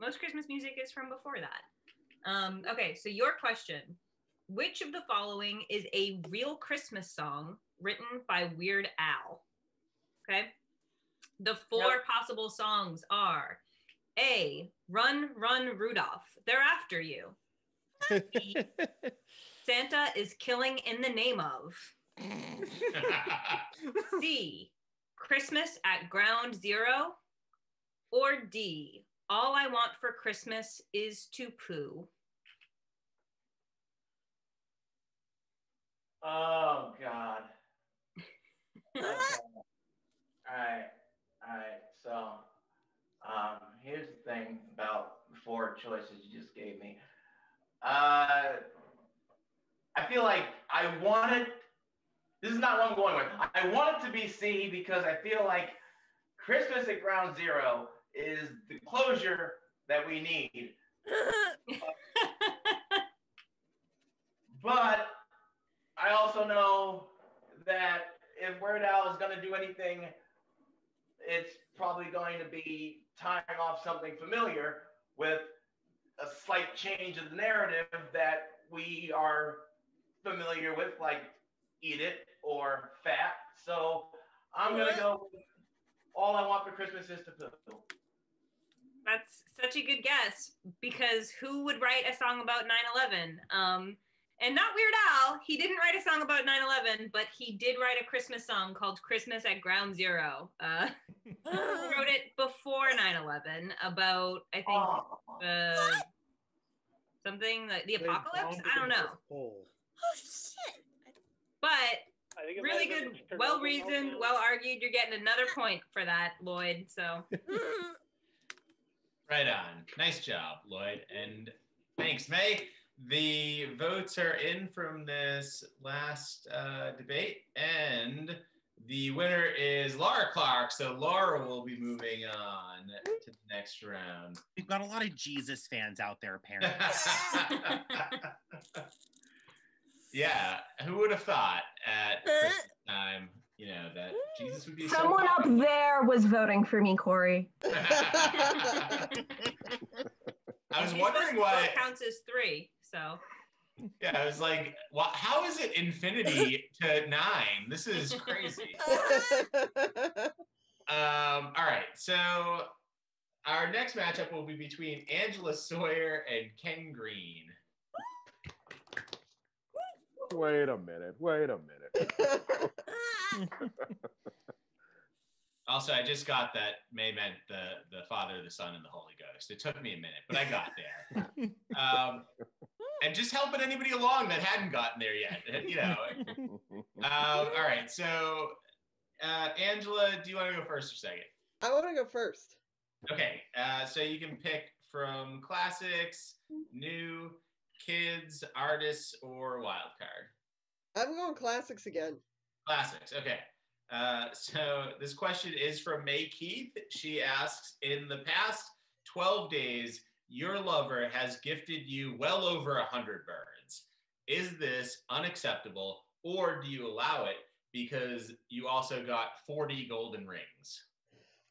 most Christmas music is from before that. Um, okay, so your question: Which of the following is a real Christmas song written by Weird Al? Okay, the four Yep. possible songs are A. Run, Run, Rudolph. They're after you. B. Santa is killing in the name of. C. Christmas at ground zero. Or D. All I want for Christmas is to poo. Oh God. Okay. all right, all right. So, um, here's the thing about the four choices you just gave me. Uh, I feel like I wanted. This is not what I'm going with. I want it to be C because I feel like Christmas at Ground Zero is the closure that we need. But I also know that if Weird Al is going to do anything, it's probably going to be tying off something familiar with a slight change of the narrative that we are familiar with, like Eat It or Fat. So I'm going to go All I Want for Christmas is to Poo. That's such a good guess because who would write a song about 9 11? Um, and not Weird Al, he didn't write a song about 9 11, but he did write a Christmas song called Christmas at Ground Zero. Uh, he wrote it before 9 11 about, I think, Oh, uh, something like the They apocalypse? I don't know. Oh shit! But I think it really good, well reasoned, well argued. You're getting another point for that, Lloyd. So Right on. Nice job, Lloyd. And thanks, May. The votes are in from this last uh, debate, and the winner is Laura Clark. So Laura will be moving on to the next round. We've got a lot of Jesus fans out there, apparently. yeah, who would have thought at Christmas time, you know, that Jesus would be so Someone up there was voting for me, Corey. I was wondering why. vote counts as three. So Yeah, I was like, wha how is it infinity to nine? This is crazy. Um, all right, so our next matchup will be between Angela Sawyer and Ken Green. Wait a minute. Wait a minute. Also, I just got that May meant the the Father, the Son, and the Holy Ghost. It took me a minute, but I got there. Um, and just helping anybody along that hadn't gotten there yet. You know. Um, all right, so uh, Angela, do you want to go first or second? I want to go first. Okay, uh, so you can pick from classics, new, kids, artists, or wild card. I'm going classics again. Classics. Okay. Uh, so this question is from May Keith. She asks In the past 12 days, your lover has gifted you well over hundred birds. Is this unacceptable, or do you allow it because you also got 40 golden rings?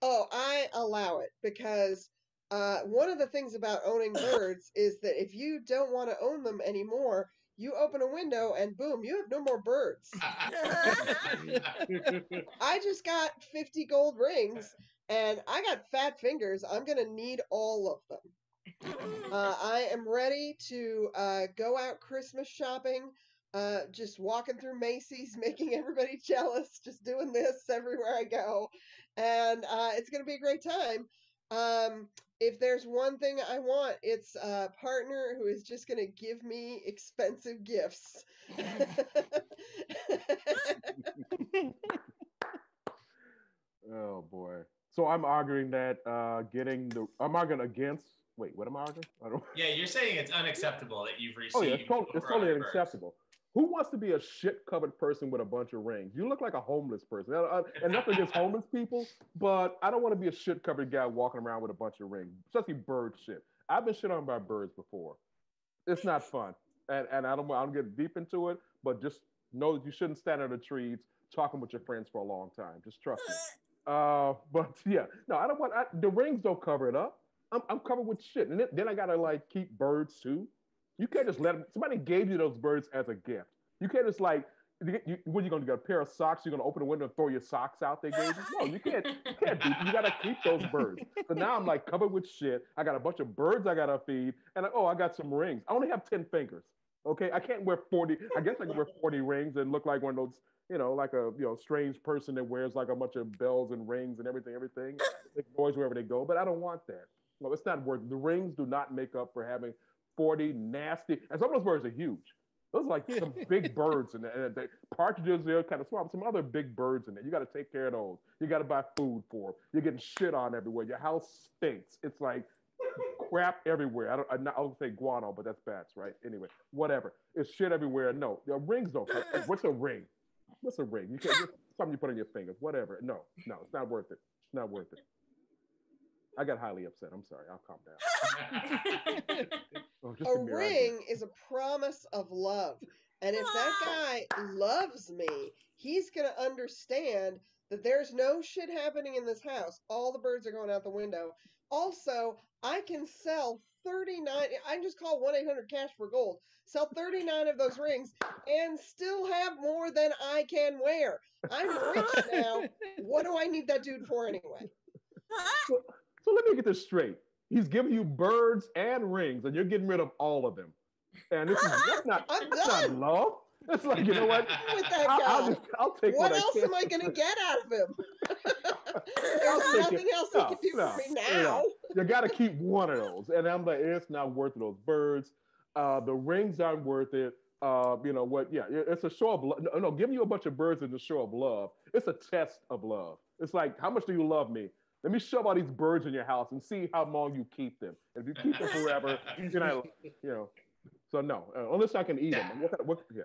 Oh, I allow it because uh, one of the things about owning birds is that if you don't want to own them anymore, you open a window and boom, you have no more birds. I just got 50 gold rings and I got fat fingers. I'm going to need all of them. Uh, I am ready to uh, go out Christmas shopping, uh, just walking through Macy's, making everybody jealous, just doing this everywhere I go. And uh, it's going to be a great time. Um, if there's one thing I want, it's a partner who is just going to give me expensive gifts. Oh boy. So I'm arguing that uh, getting the I'm arguing against. Wait, what am I arguing? I don't. Yeah, you're saying it's unacceptable that you've received. Oh yeah, it's, totally, it's totally unacceptable. Who wants to be a shit covered person with a bunch of rings? You look like a homeless person. Uh, uh, And nothing against homeless people, but I don't want to be a shit covered guy walking around with a bunch of rings, especially bird shit. I've been shit on by birds before. It's not fun, and and I don't I don't get deep into it, but just know that you shouldn't stand under trees talking with your friends for a long time. Just trust me. Uh, but yeah, no, I don't want I, the rings. Don't cover it up. I'm, I'm covered with shit, and then, then I gotta like keep birds too. You can't just let them. Somebody gave you those birds as a gift. You can't just like. You, what are you gonna? Get a pair of socks? You're gonna open the window and throw your socks out? They gave you? No, you can't. You can't. Do, you gotta keep those birds. So now I'm like covered with shit. I got a bunch of birds I gotta feed, and oh, I got some rings. I only have ten fingers. Okay, I can't wear forty. I guess I can wear forty rings and look like one of those, you know, like a you know strange person that wears like a bunch of bells and rings and everything, everything. Make noise wherever they go. But I don't want that. No, it's not worth. The rings do not make up for having forty nasty. And some of those birds are huge. Those are like some big birds and, and the partridges. They're kind of small. Some other big birds in there. You got to take care of those. You got to buy food for them. You're getting shit on everywhere. Your house stinks. It's like crap everywhere. I don't. I'm not, I don't say guano, but that's bats, right? Anyway, whatever. It's shit everywhere. No, the rings don't. What's a ring? What's a ring? You can't, something you put on your fingers. Whatever. No, no, it's not worth it. It's not worth it. I got highly upset. I'm sorry. I'll calm down. Oh, a to right. ring is a promise of love. And if that ah. guy loves me, he's going to understand that there's no shit happening in this house. All the birds are going out the window. Also, I can sell 39, I can just call 1 800 cash for gold, sell 39 of those rings, and still have more than I can wear. I'm rich now. What do I need that dude for anyway? So, so let me get this straight. He's giving you birds and rings, and you're getting rid of all of them. And this is that's not that's not love. It's like you know what? with that I'll, guy. I'll, just, I'll take what what, else I am I going to get out of him? There's nothing it. else No, he can do no, for me no. now. You got to keep one of those, and I'm like, it's not worth. Those birds, uh, the rings aren't worth it. Uh, you know what? Yeah, it's a show of love. No, no, giving you a bunch of birds is a show of love. It's a test of love. It's like, how much do you love me? Let me shove all these birds in your house and see how long you keep them. If you keep them forever, you're not, you know. So no, uh, unless I can eat them. What, what, yeah.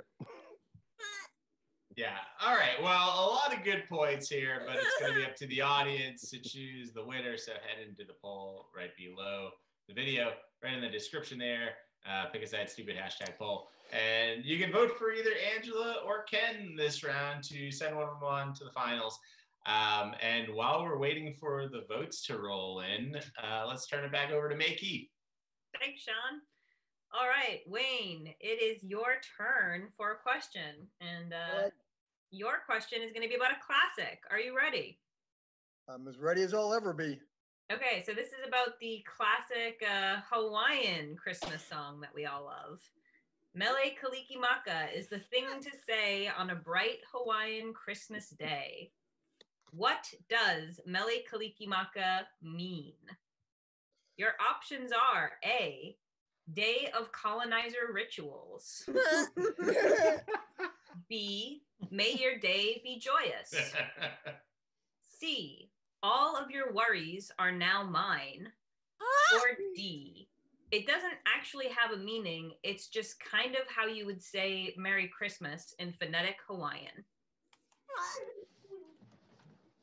Yeah. All right. Well, a lot of good points here, but it's going to be up to the audience to choose the winner. So head into the poll right below the video, right in the description there. Uh, pick a side, stupid hashtag poll. And you can vote for either Angela or Ken this round to send one of them on to the finals. Um, and while we're waiting for the votes to roll in, uh, let's turn it back over to May Keith. Thanks, Sean. All right, Wayne, it is your turn for a question. And uh, your question is going to be about a classic. Are you ready? I'm as ready as I'll ever be. Okay, so this is about the classic uh, Hawaiian Christmas song that we all love. Mele Kalikimaka is the thing to say on a bright Hawaiian Christmas day. What does Mele Kalikimaka mean? Your options are A, Day of Colonizer Rituals, B, May your day be joyous, C, All of your worries are now mine, or D, it doesn't actually have a meaning. It's just kind of how you would say Merry Christmas in phonetic Hawaiian.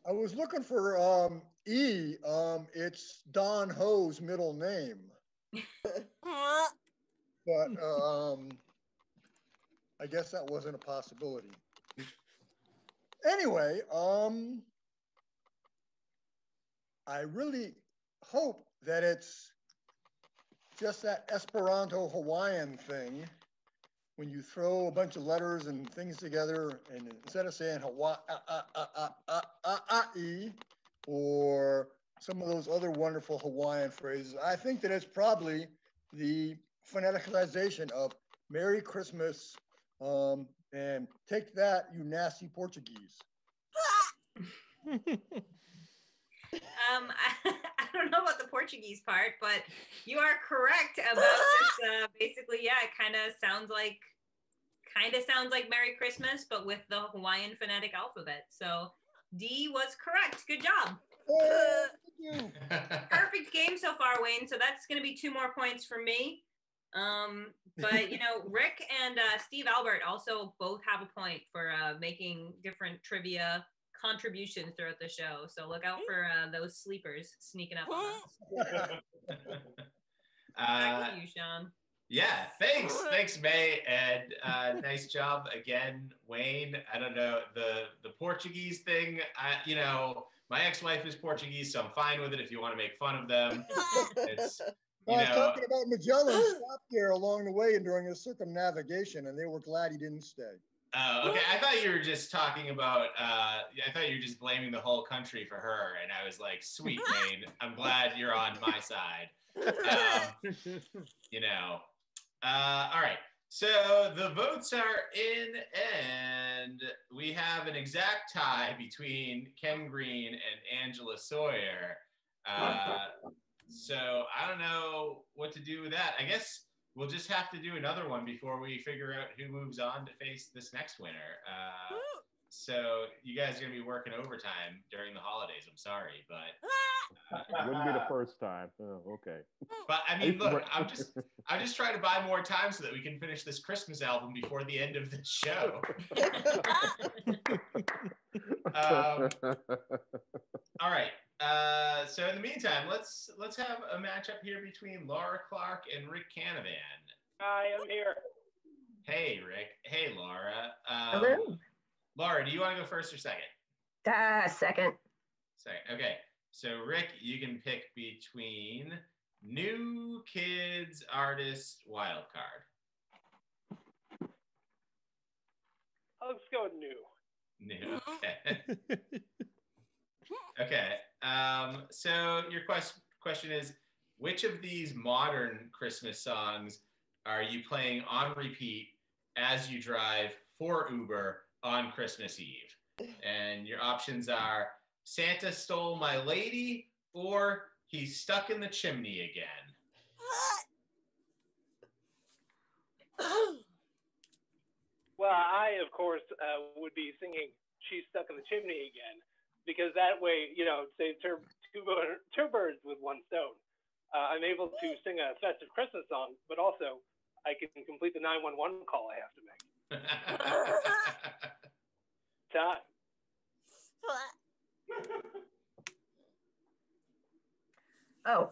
I was looking for um, E. Um, it's Don Ho's middle name. but um, I guess that wasn't a possibility. Anyway, um, I really hope that it's just that Esperanto Hawaiian thing when you throw a bunch of letters and things together and instead of saying Hawaii or some of those other wonderful Hawaiian phrases, I think that it's probably the phoneticalization of Merry Christmas um, and take that, you nasty Portuguese. Um, I, don't know about the Portuguese part, but you are correct about this. Uh, basically, yeah, it kind of sounds like, kind of sounds like Merry Christmas, but with the Hawaiian phonetic alphabet. So D was correct. Good job. Perfect game so far, Wayne. So that's going to be two more points for me. Um, but you know, Rick and uh, Steve Albert also both have a point for uh, making different trivia contributions throughout the show. So look out for uh, those sleepers sneaking up on us. Back Uh, to you, Sean. yeah, thanks, thanks, May, and uh, nice job again, Wayne. I don't know the the Portuguese thing. I, you know, my ex-wife is Portuguese, so I'm fine with it. If you want to make fun of them, it's you I was know. talking about Magellan stopped there along the way and during his circumnavigation, and they were glad he didn't stay. Oh, okay. I thought you were just talking about. Uh, I thought you were just blaming the whole country for her, and I was like, "Sweet, Wayne. I'm glad you're on my side." Um, you know. Uh, all right. So the votes are in, and we have an exact tie between Ken Green and Angela Sawyer. Uh, so I don't know what to do with that. I guess we'll just have to do another one before we figure out who moves on to face this next winner. Uh, so you guys are gonna be working overtime during the holidays. I'm sorry, but It wouldn't be the first time. Oh, okay. but I mean, look, I'm just I'm just trying to buy more time so that we can finish this Christmas album before the end of the show. Um, all right. Uh, so in the meantime, let's let's have a matchup here between Laura Clark and Rick Canavan. Hi, I am here. Hey, Rick. Hey, Laura. Um, Hello. Laura, do you want to go first or second? Ah, second. Second. Okay. So Rick, you can pick between new kids artist wild card. Let's go new. New. Okay. okay. Um, so your quest- question is, which of these modern Christmas songs are you playing on repeat as you drive for Uber on Christmas Eve? And your options are Santa stole my lady or he's stuck in the chimney again. Well, I, of course, uh, would be singing She's Stuck in the Chimney Again, because that way, you know, say two, two, bir- two birds with one stone. Uh, I'm able to sing a festive Christmas song, but also I can complete the 911 call I have to make. Time. Oh,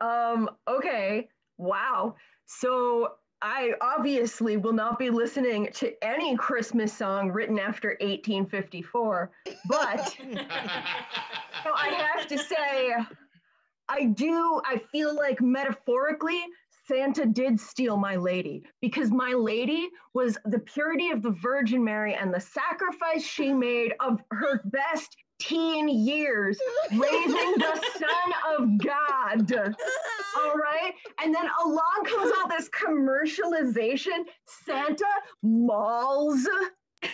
um, okay. Wow. So I obviously will not be listening to any Christmas song written after 1854, but so I have to say, I do, I feel like metaphorically, Santa did steal my lady because my lady was the purity of the Virgin Mary and the sacrifice she made of her best teen years raising the Son of God. All right. And then along comes all this commercialization Santa malls.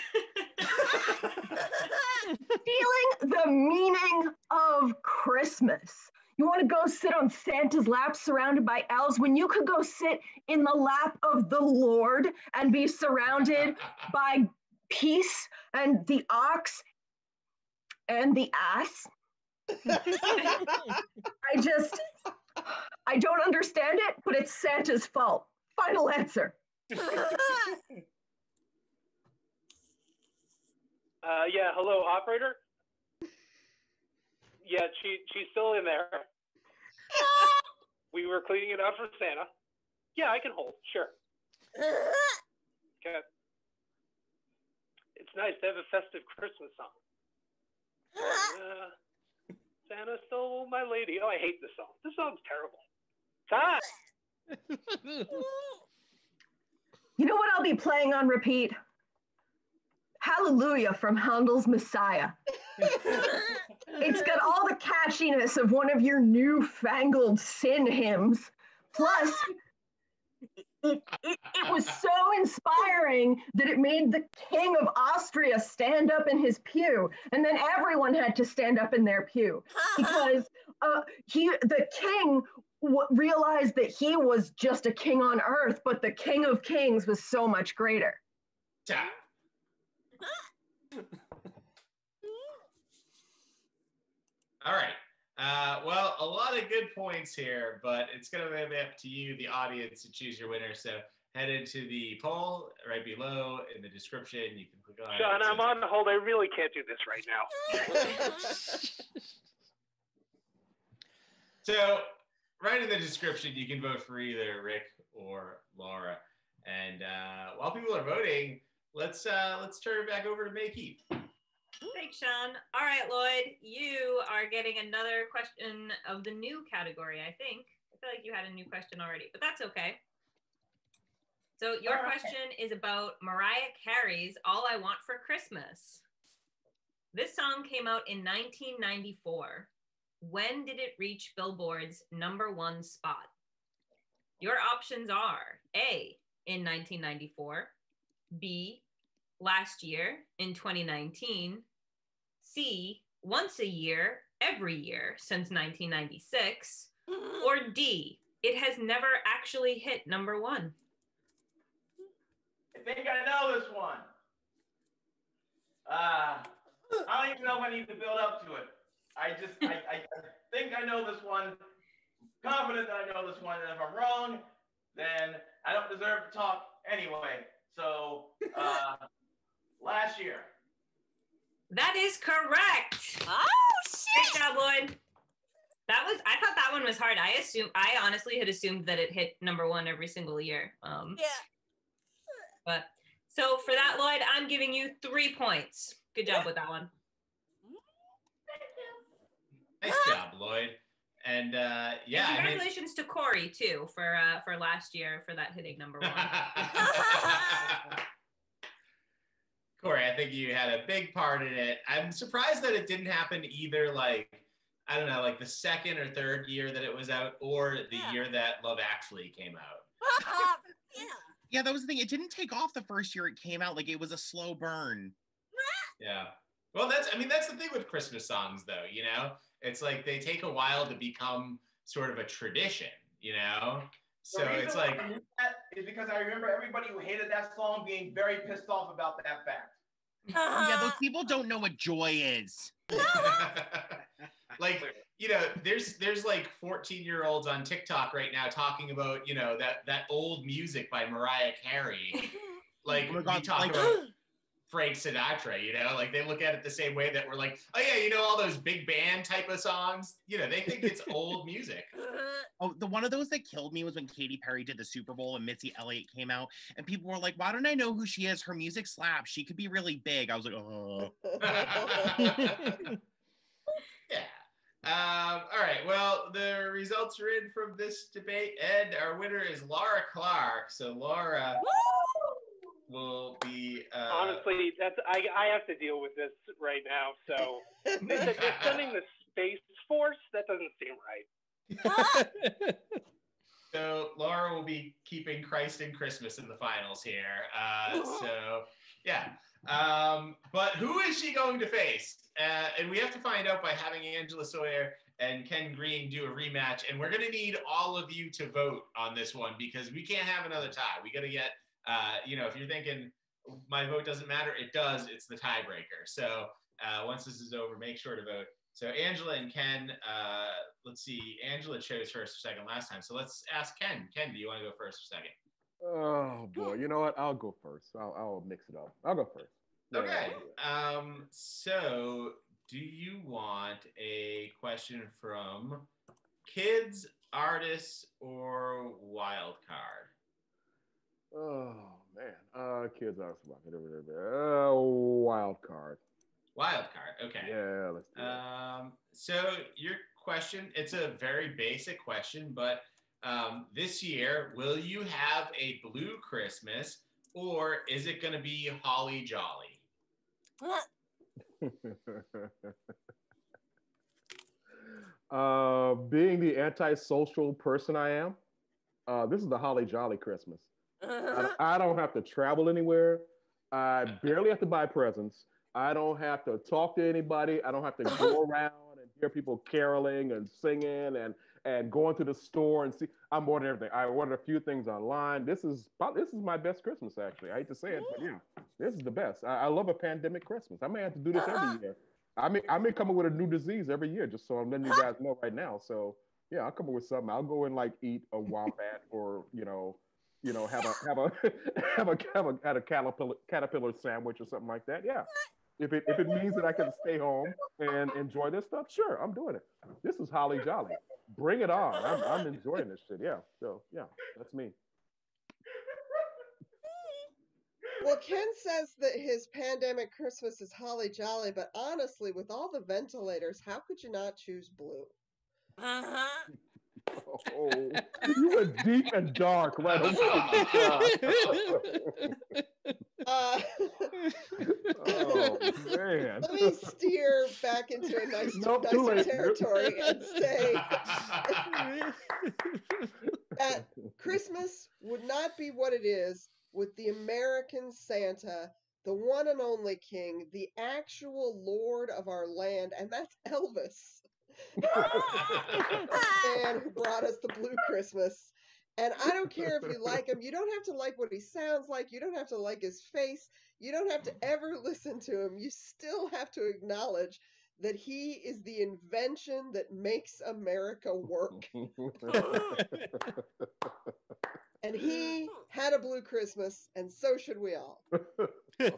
Stealing the meaning of Christmas. You want to go sit on Santa's lap surrounded by elves when you could go sit in the lap of the Lord and be surrounded by peace and the ox and the ass. I just, I don't understand it, but it's Santa's fault. Final answer. Uh, yeah, hello, operator. Yeah, she she's still in there. we were cleaning it up for Santa. Yeah, I can hold. Sure. Okay. It's nice to have a festive Christmas song. Uh, Santa stole my lady. Oh, I hate this song. This song's terrible. Time. You know what I'll be playing on repeat? Hallelujah from Handel's Messiah. it's got all the catchiness of one of your newfangled sin hymns. Plus, it, it, it was so inspiring that it made the king of Austria stand up in his pew, and then everyone had to stand up in their pew because uh, he, the king, w- realized that he was just a king on earth, but the king of kings was so much greater. Ta. All right. Uh, well, a lot of good points here, but it's going to be up to you, the audience, to choose your winner. So head into the poll right below in the description. You can click on Sean, it. I'm on hold. I really can't do this right now. So, right in the description, you can vote for either Rick or Laura. And uh, while people are voting, let's uh, let's turn it back over to Makey. Thanks, Sean. All right, Lloyd, you are getting another question of the new category, I think. I feel like you had a new question already, but that's okay. So, your Okay. question is about Mariah Carey's All I Want for Christmas. This song came out in 1994. When did it reach Billboard's number one spot? Your options are A, in 1994, B, last year in 2019, C, once a year, every year since 1996, or D, it has never actually hit number one. I think I know this one. Uh, I don't even know if I need to build up to it. I just, I, I, I think I know this one. Confident that I know this one, and if I'm wrong, then I don't deserve to talk anyway. So, uh, last year. That is correct. Oh Great job, Lloyd. That was I thought that one was hard. I assume I honestly had assumed that it hit number one every single year. Um Yeah. but so for that, Lloyd, I'm giving you three points. Good job with that one. Nice job, Lloyd. And uh, yeah, And I mean, congratulations to Corey too for uh, for last year for that hitting number one. Corey, I think you had a big part in it. I'm surprised that it didn't happen either like I don't know, like the second or third year that it was out, or the Yeah. year that Love Actually came out. yeah. Yeah, that was the thing. It didn't take off the first year it came out. Like it was a slow burn. Yeah. Well, that's I mean that's the thing with Christmas songs, though. You know, it's like they take a while to become sort of a tradition. You know, so it's like I knew that is because I remember everybody who hated that song being very pissed off about that fact. Yeah, those people don't know what joy is. like you know there's there's like 14 year olds on tiktok right now talking about you know that that old music by mariah carey like Oh my we God, talk like- about frank sinatra you know like they look at it the same way that we're like oh yeah you know all those big band type of songs you know they think it's old music Oh, the one of those that killed me was when Katy Perry did the Super Bowl and Missy Elliott came out, and people were like, "Why don't I know who she is? Her music slaps. She could be really big." I was like, "Oh." yeah um, all right well the results are in from this debate ed our winner is laura clark so laura will be uh, Honestly, that's I, I have to deal with this right now. So they said they're sending the space force. That doesn't seem right. So Laura will be keeping Christ and Christmas in the finals here. Uh, so yeah, um, but who is she going to face? Uh, and we have to find out by having Angela Sawyer and Ken Green do a rematch. And we're going to need all of you to vote on this one because we can't have another tie. We got to get, uh, you know, if you're thinking my vote doesn't matter, it does. It's the tiebreaker. So uh, once this is over, make sure to vote. So Angela and Ken, uh, let's see. Angela chose first or second last time. So let's ask Ken. Ken, do you want to go first or second? Oh boy, you know what? I'll go first. I'll, I'll mix it up. I'll go first. Okay. Um, so do you want a question from kids artists, or wild card? Oh man, uh, kids are smart. Uh, wild card. Wild card. Okay. Yeah, let's do. Um, so your question, it's a very basic question, but um, this year, will you have a blue Christmas or is it going to be holly jolly? uh, being the antisocial person I am, uh, this is the holly jolly Christmas. I, I don't have to travel anywhere. I barely have to buy presents. I don't have to talk to anybody. I don't have to go around and hear people caroling and singing and and going to the store and see. I'm ordering everything. I ordered a few things online. This is this is my best Christmas actually. I hate to say it, but yeah, this is the best. I, I love a pandemic Christmas. I may have to do this every uh-huh. year. I may I may come up with a new disease every year just so I'm letting you guys know right now. So yeah, I'll come up with something. I'll go and like eat a wombat or you know, you know, have a have a have a have a, have a caterpillar caterpillar sandwich or something like that. Yeah. If it if it means that I can stay home and enjoy this stuff, sure, I'm doing it. This is holly jolly. Bring it on. I'm, I'm enjoying this shit. Yeah. So yeah, that's me. Well, Ken says that his pandemic Christmas is holly jolly, but honestly, with all the ventilators, how could you not choose blue? Uh-huh. Oh, you went deep and dark right away. Uh, oh man. let me steer back into a nice, Nope, too nicer late. territory and say that Christmas would not be what it is with the American Santa, the one and only king, the actual lord of our land, and that's Elvis. The man who brought us the blue Christmas. And I don't care if you like him. You don't have to like what he sounds like. You don't have to like his face. You don't have to ever listen to him. You still have to acknowledge that he is the invention that makes America work. And he had a blue Christmas, and so should we all.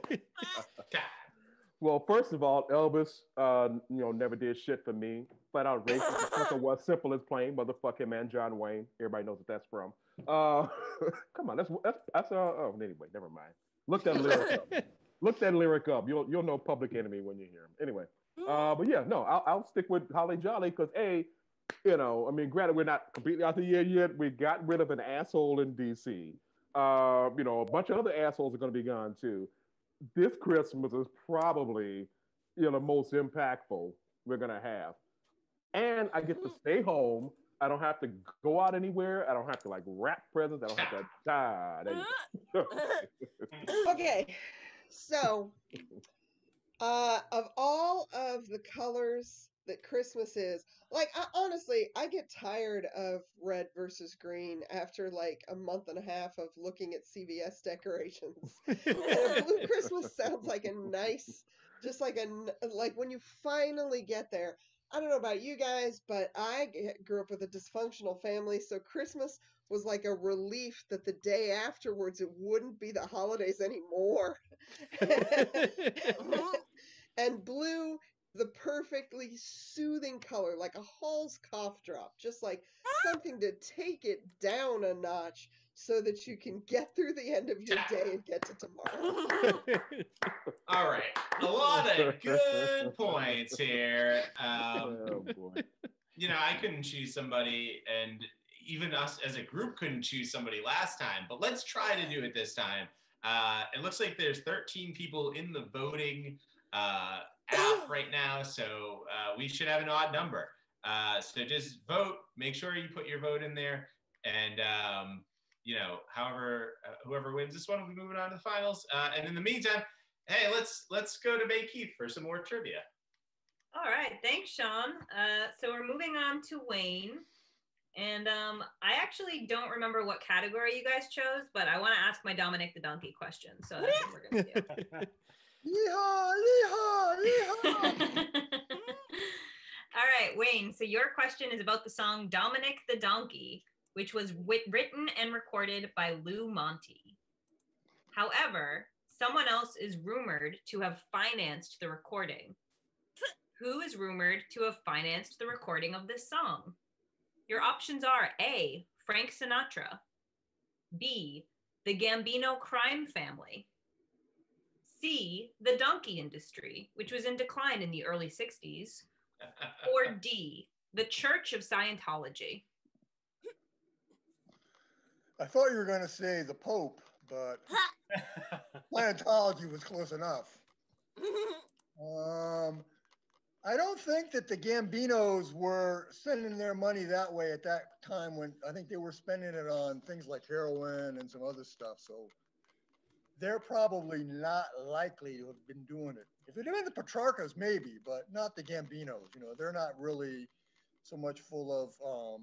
Well, first of all, Elvis, uh, you know, never did shit for me. Flat out racist. Was simple as plain, motherfucking man, John Wayne. Everybody knows what that's from. Uh, come on, that's that's that's uh, oh, anyway, never mind. Look that lyric up. Look that lyric up. You'll you'll know Public Enemy when you hear him. Anyway, uh, but yeah, no, I'll, I'll stick with Holly Jolly because a, you know, I mean, granted, we're not completely out the year yet. We got rid of an asshole in D.C. Uh, you know, a bunch of other assholes are going to be gone too this Christmas is probably you know the most impactful we're gonna have. And I get to mm-hmm. stay home. I don't have to go out anywhere. I don't have to like wrap presents. I don't have to die. There you go. Uh-huh. Uh-huh. Okay, so uh, of all of the colors that Christmas is, like I, honestly, I get tired of red versus green after like a month and a half of looking at CVS decorations. and a blue Christmas sounds like a nice, just like a like when you finally get there. I don't know about you guys, but I grew up with a dysfunctional family, so Christmas was like a relief that the day afterwards it wouldn't be the holidays anymore. and blue, the perfectly soothing color, like a Hall's cough drop, just like ah! something to take it down a notch so that you can get through the end of your day and get to tomorrow. All right, a lot of good points here. Um, oh boy. you know, I couldn't choose somebody, and even us as a group couldn't choose somebody last time. But let's try to do it this time. Uh, it looks like there's 13 people in the voting uh, app right now, so uh, we should have an odd number. Uh, so just vote. Make sure you put your vote in there, and um, you know, however, uh, whoever wins this one will be moving on to the finals. Uh, and in the meantime, hey, let's let's go to May Keith for some more trivia. All right, thanks, Sean. Uh, so we're moving on to Wayne. And um, I actually don't remember what category you guys chose, but I want to ask my Dominic the Donkey question. So that's what we're going to do. Yeehaw, yeehaw, yeehaw. All right, Wayne. So your question is about the song Dominic the Donkey, which was wit- written and recorded by Lou Monte. However, someone else is rumored to have financed the recording. Who is rumored to have financed the recording of this song? Your options are A, Frank Sinatra, B, the Gambino crime family, C, the donkey industry, which was in decline in the early 60s, or D, the Church of Scientology. I thought you were going to say the Pope, but Scientology was close enough. Um, I don't think that the Gambinos were sending their money that way at that time when I think they were spending it on things like heroin and some other stuff. So they're probably not likely to have been doing it. If it had been the Petrarcas, maybe, but not the Gambinos. You know, they're not really so much full of um,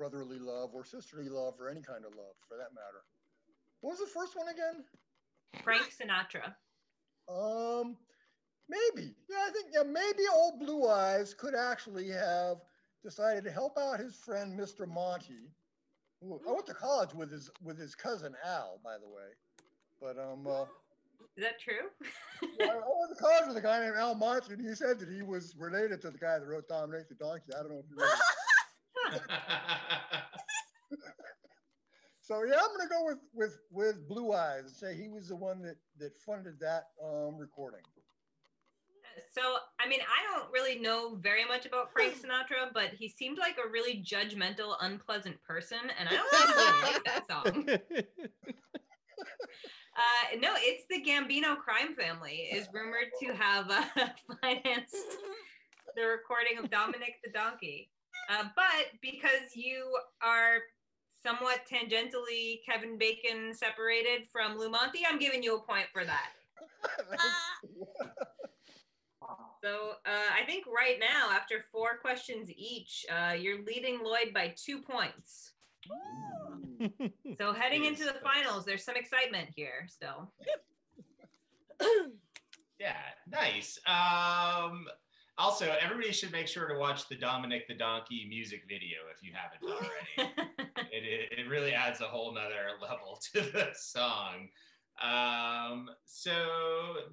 brotherly love or sisterly love or any kind of love for that matter. What was the first one again? Frank Sinatra. Um, maybe. Yeah, I think yeah, maybe old Blue Eyes could actually have decided to help out his friend Mr. Monte. Who I went to college with his with his cousin Al, by the way. But um, uh, Is that true? I, I went to college with a guy named Al Monte, and he said that he was related to the guy that wrote Dominic the Donkey. I don't know if you it. So yeah, I'm gonna go with with with Blue Eyes and say he was the one that that funded that um, recording. So, I mean, I don't really know very much about Frank Sinatra, but he seemed like a really judgmental, unpleasant person, and I don't would like that song. Uh, no, it's the Gambino crime family is rumored to have uh, financed the recording of Dominic the Donkey. Uh, but because you are somewhat tangentially Kevin Bacon separated from Lou Monte, I'm giving you a point for that. So uh, I think right now, after four questions each, uh, you're leading Lloyd by two points. So heading into the finals, there's some excitement here still. Yeah, nice. Um, also, everybody should make sure to watch the Dominic the Donkey music video if you haven't already. it, it, it really adds a whole nother level to the song. Um, so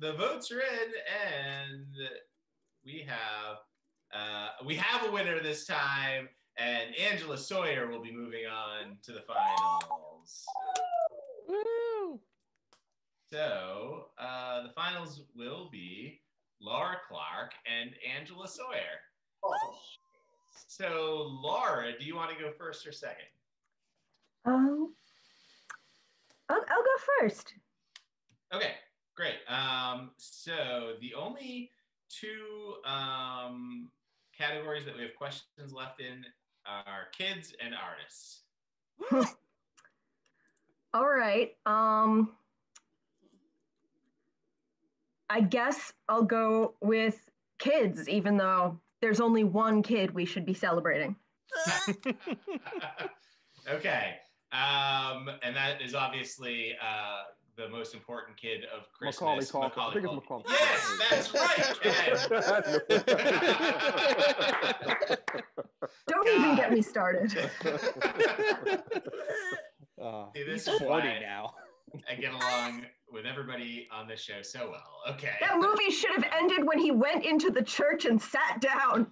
the votes are in, and we have uh, we have a winner this time, and Angela Sawyer will be moving on to the finals. So uh, the finals will be Laura Clark and Angela Sawyer. So Laura, do you want to go first or second? Um, I'll, I'll go first. Okay, great. Um, so the only two um, categories that we have questions left in are kids and artists. All right. Um, I guess I'll go with kids, even though there's only one kid we should be celebrating. okay. Um, and that is obviously uh, the most important kid of Macaulay Christmas. Culkin. I think it's Culkin. Macaulay. Yes, that's right, Ken. Don't even get me started. Uh, See, this he's is 40 now. I get along with everybody on this show so well. Okay. That movie should have ended when he went into the church and sat down.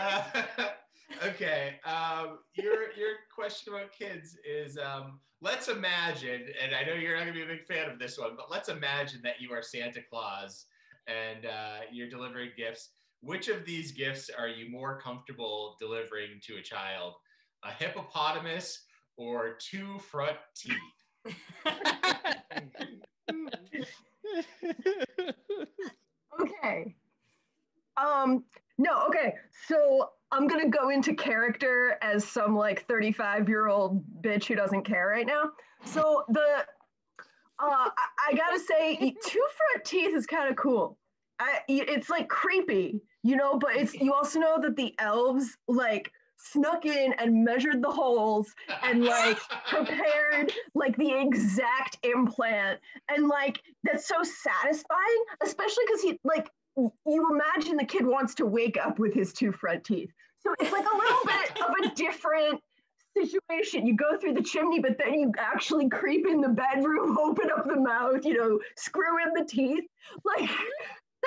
Uh, okay. Um, your your question about kids is um, let's imagine, and I know you're not gonna be a big fan of this one, but let's imagine that you are Santa Claus and uh, you're delivering gifts. Which of these gifts are you more comfortable delivering to a child? A hippopotamus or two front teeth? Okay. Um, no, okay. So I'm gonna go into character as some like 35 year old bitch who doesn't care right now. So the uh I, I gotta say two front teeth is kind of cool. I it's like creepy, you know, but it's you also know that the elves like snuck in and measured the holes and like prepared like the exact implant. And like that's so satisfying especially because he like you imagine the kid wants to wake up with his two front teeth. So it's like a little bit of a different situation. You go through the chimney but then you actually creep in the bedroom open up the mouth you know screw in the teeth. Like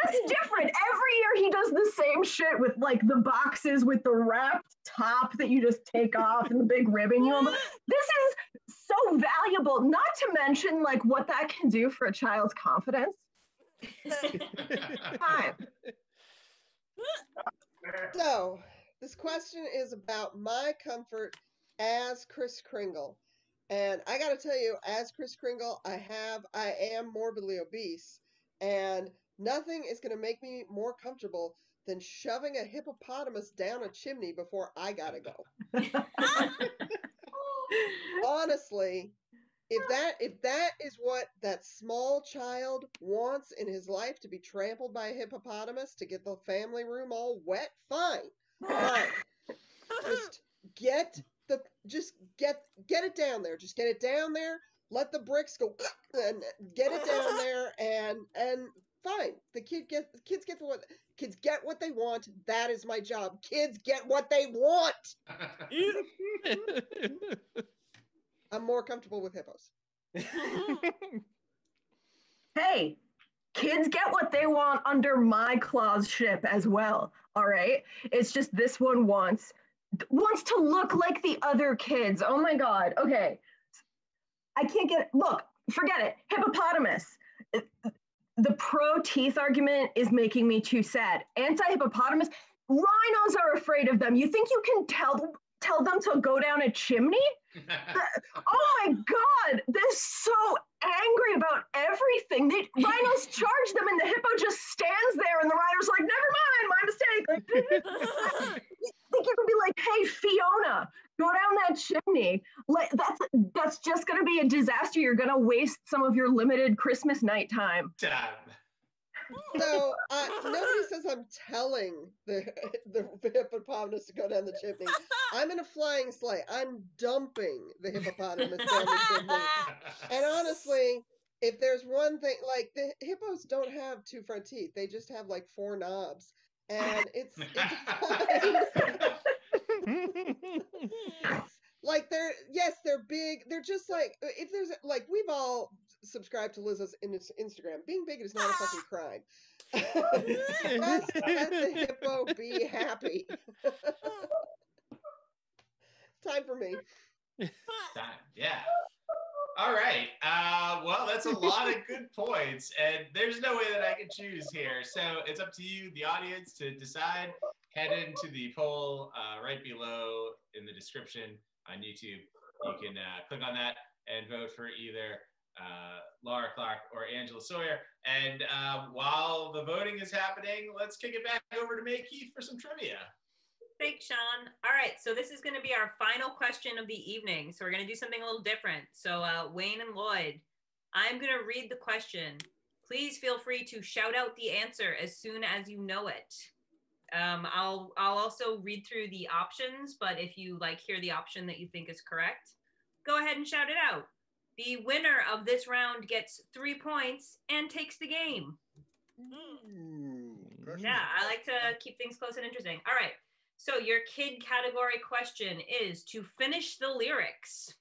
that's different every year he does the same shit with like the boxes with the wrapped top that you just take off and the big ribbon. You know, this is so valuable. Not to mention like what that can do for a child's confidence. Fine. So, this question is about my comfort as Kris Kringle. And I got to tell you, as Kris Kringle, I have, I am morbidly obese. And nothing is going to make me more comfortable than shoving a hippopotamus down a chimney before I got to go. Honestly, if that if that is what that small child wants in his life to be trampled by a hippopotamus to get the family room all wet, fine. Fine. just get the just get get it down there. Just get it down there. Let the bricks go and get it down there and and fine. The kid get the kids get what kids get what they want. That is my job. Kids get what they want. I'm more comfortable with hippos. hey, kids get what they want under my claws ship as well. All right. It's just this one wants wants to look like the other kids. Oh my god. Okay. I can't get look, forget it. Hippopotamus. The pro teeth argument is making me too sad. Anti hippopotamus, rhinos are afraid of them. You think you can tell tell them to go down a chimney? oh my god, they're so angry about everything. They rhinos charge them and the hippo just stands there and the rhino's like, never mind, my mistake. Like, think you could be like, hey Fiona, go down that chimney. Like that's that's just gonna be a disaster. You're gonna waste some of your limited Christmas night time. Damn. So uh, nobody says I'm telling the, the hippopotamus to go down the chimney. I'm in a flying sleigh. I'm dumping the hippopotamus down the chimney. And honestly, if there's one thing, like the hippos don't have two front teeth; they just have like four knobs, and it's, it's like they're yes they're big they're just like if there's like we've all subscribed to Lizzo's in Instagram being big is not a fucking crime let, let the hippo be happy time for me Time. Yeah. All right. Uh, well, that's a lot of good points, and there's no way that I can choose here. So it's up to you, the audience, to decide. Head into the poll uh, right below in the description on YouTube. You can uh, click on that and vote for either uh, Laura Clark or Angela Sawyer. And uh, while the voting is happening, let's kick it back over to May Keith for some trivia. Thanks, Sean. All right, so this is going to be our final question of the evening. So we're going to do something a little different. So uh, Wayne and Lloyd, I'm going to read the question. Please feel free to shout out the answer as soon as you know it. Um, I'll I'll also read through the options, but if you like hear the option that you think is correct, go ahead and shout it out. The winner of this round gets three points and takes the game. Yeah, I like to keep things close and interesting. All right. So your kid category question is to finish the lyrics.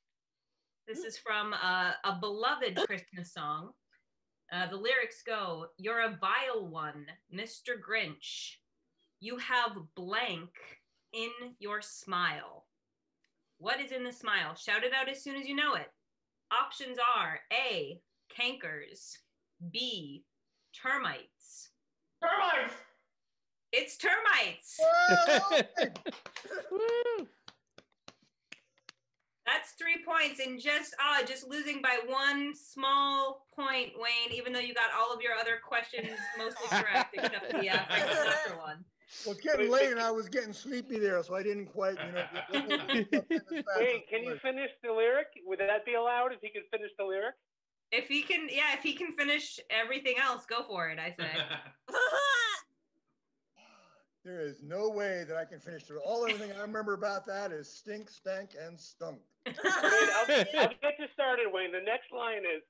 This is from uh, a beloved Christmas song. Uh, the lyrics go, "You're a vile one, Mr. Grinch. You have blank in your smile. What is in the smile? Shout it out as soon as you know it. Options are A, cankers, B, termites. Termites! It's termites. That's three points and just ah, just losing by one small point, Wayne. Even though you got all of your other questions mostly correct, except the uh, one. Well, it's getting late and I was getting sleepy there, so I didn't quite, you know. Wait, can you finish the lyric? Would that be allowed if he could finish the lyric? If he can, yeah, if he can finish everything else, go for it. I say. There is no way that I can finish it. All everything I remember about that is stink, stank, and stunk. Wait, I'll, I'll get you started, Wayne. The next line is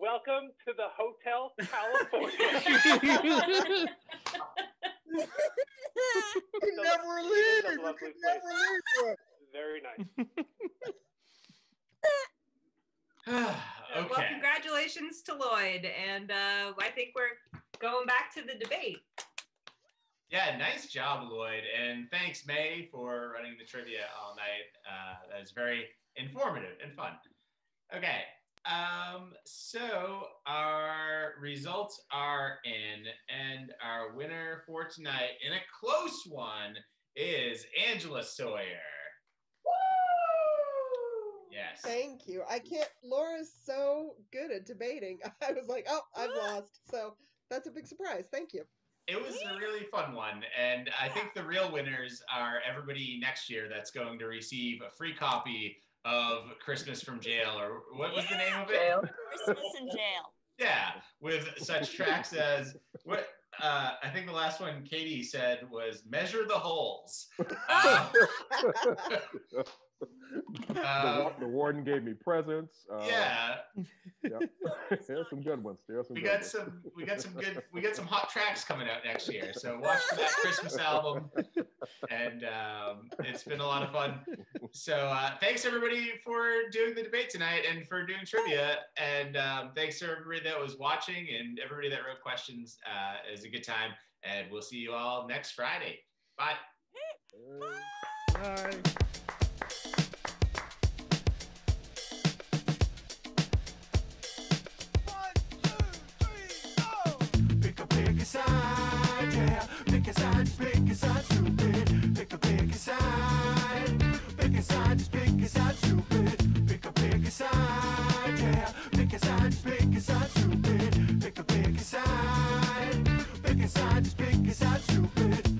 Welcome to the Hotel California. You never leave. You can never leave. Very nice. Well, congratulations to Lloyd, and uh, I think we're going back to the debate. Yeah, nice job, Lloyd. And thanks, May, for running the trivia all night. Uh, that was very informative and fun. Okay. Um, so our results are in, and our winner for tonight in a close one is Angela Sawyer. Woo! Yes. Thank you. I can't. Laura's so good at debating. I was like, oh, I've lost. So that's a big surprise. Thank you. It was a really fun one. And I think the real winners are everybody next year that's going to receive a free copy of Christmas from Jail, or what was the name of it? Christmas in jail. Yeah, with such tracks as what uh, I think the last one Katie said was "Measure the Holes." Uh, the, Um, the warden gave me presents. Uh, yeah, Yep. There's some good ones. There's some we good got ones. some we got some good we got some hot tracks coming out next year. So watch for that Christmas album, and um, it's been a lot of fun. So uh, thanks everybody for doing the debate tonight and for doing trivia, and um, thanks to everybody that was watching and everybody that wrote questions. Uh, it was a good time, and we'll see you all next Friday. Bye. Bye. Pick Pick a side, just pick a side, stupid.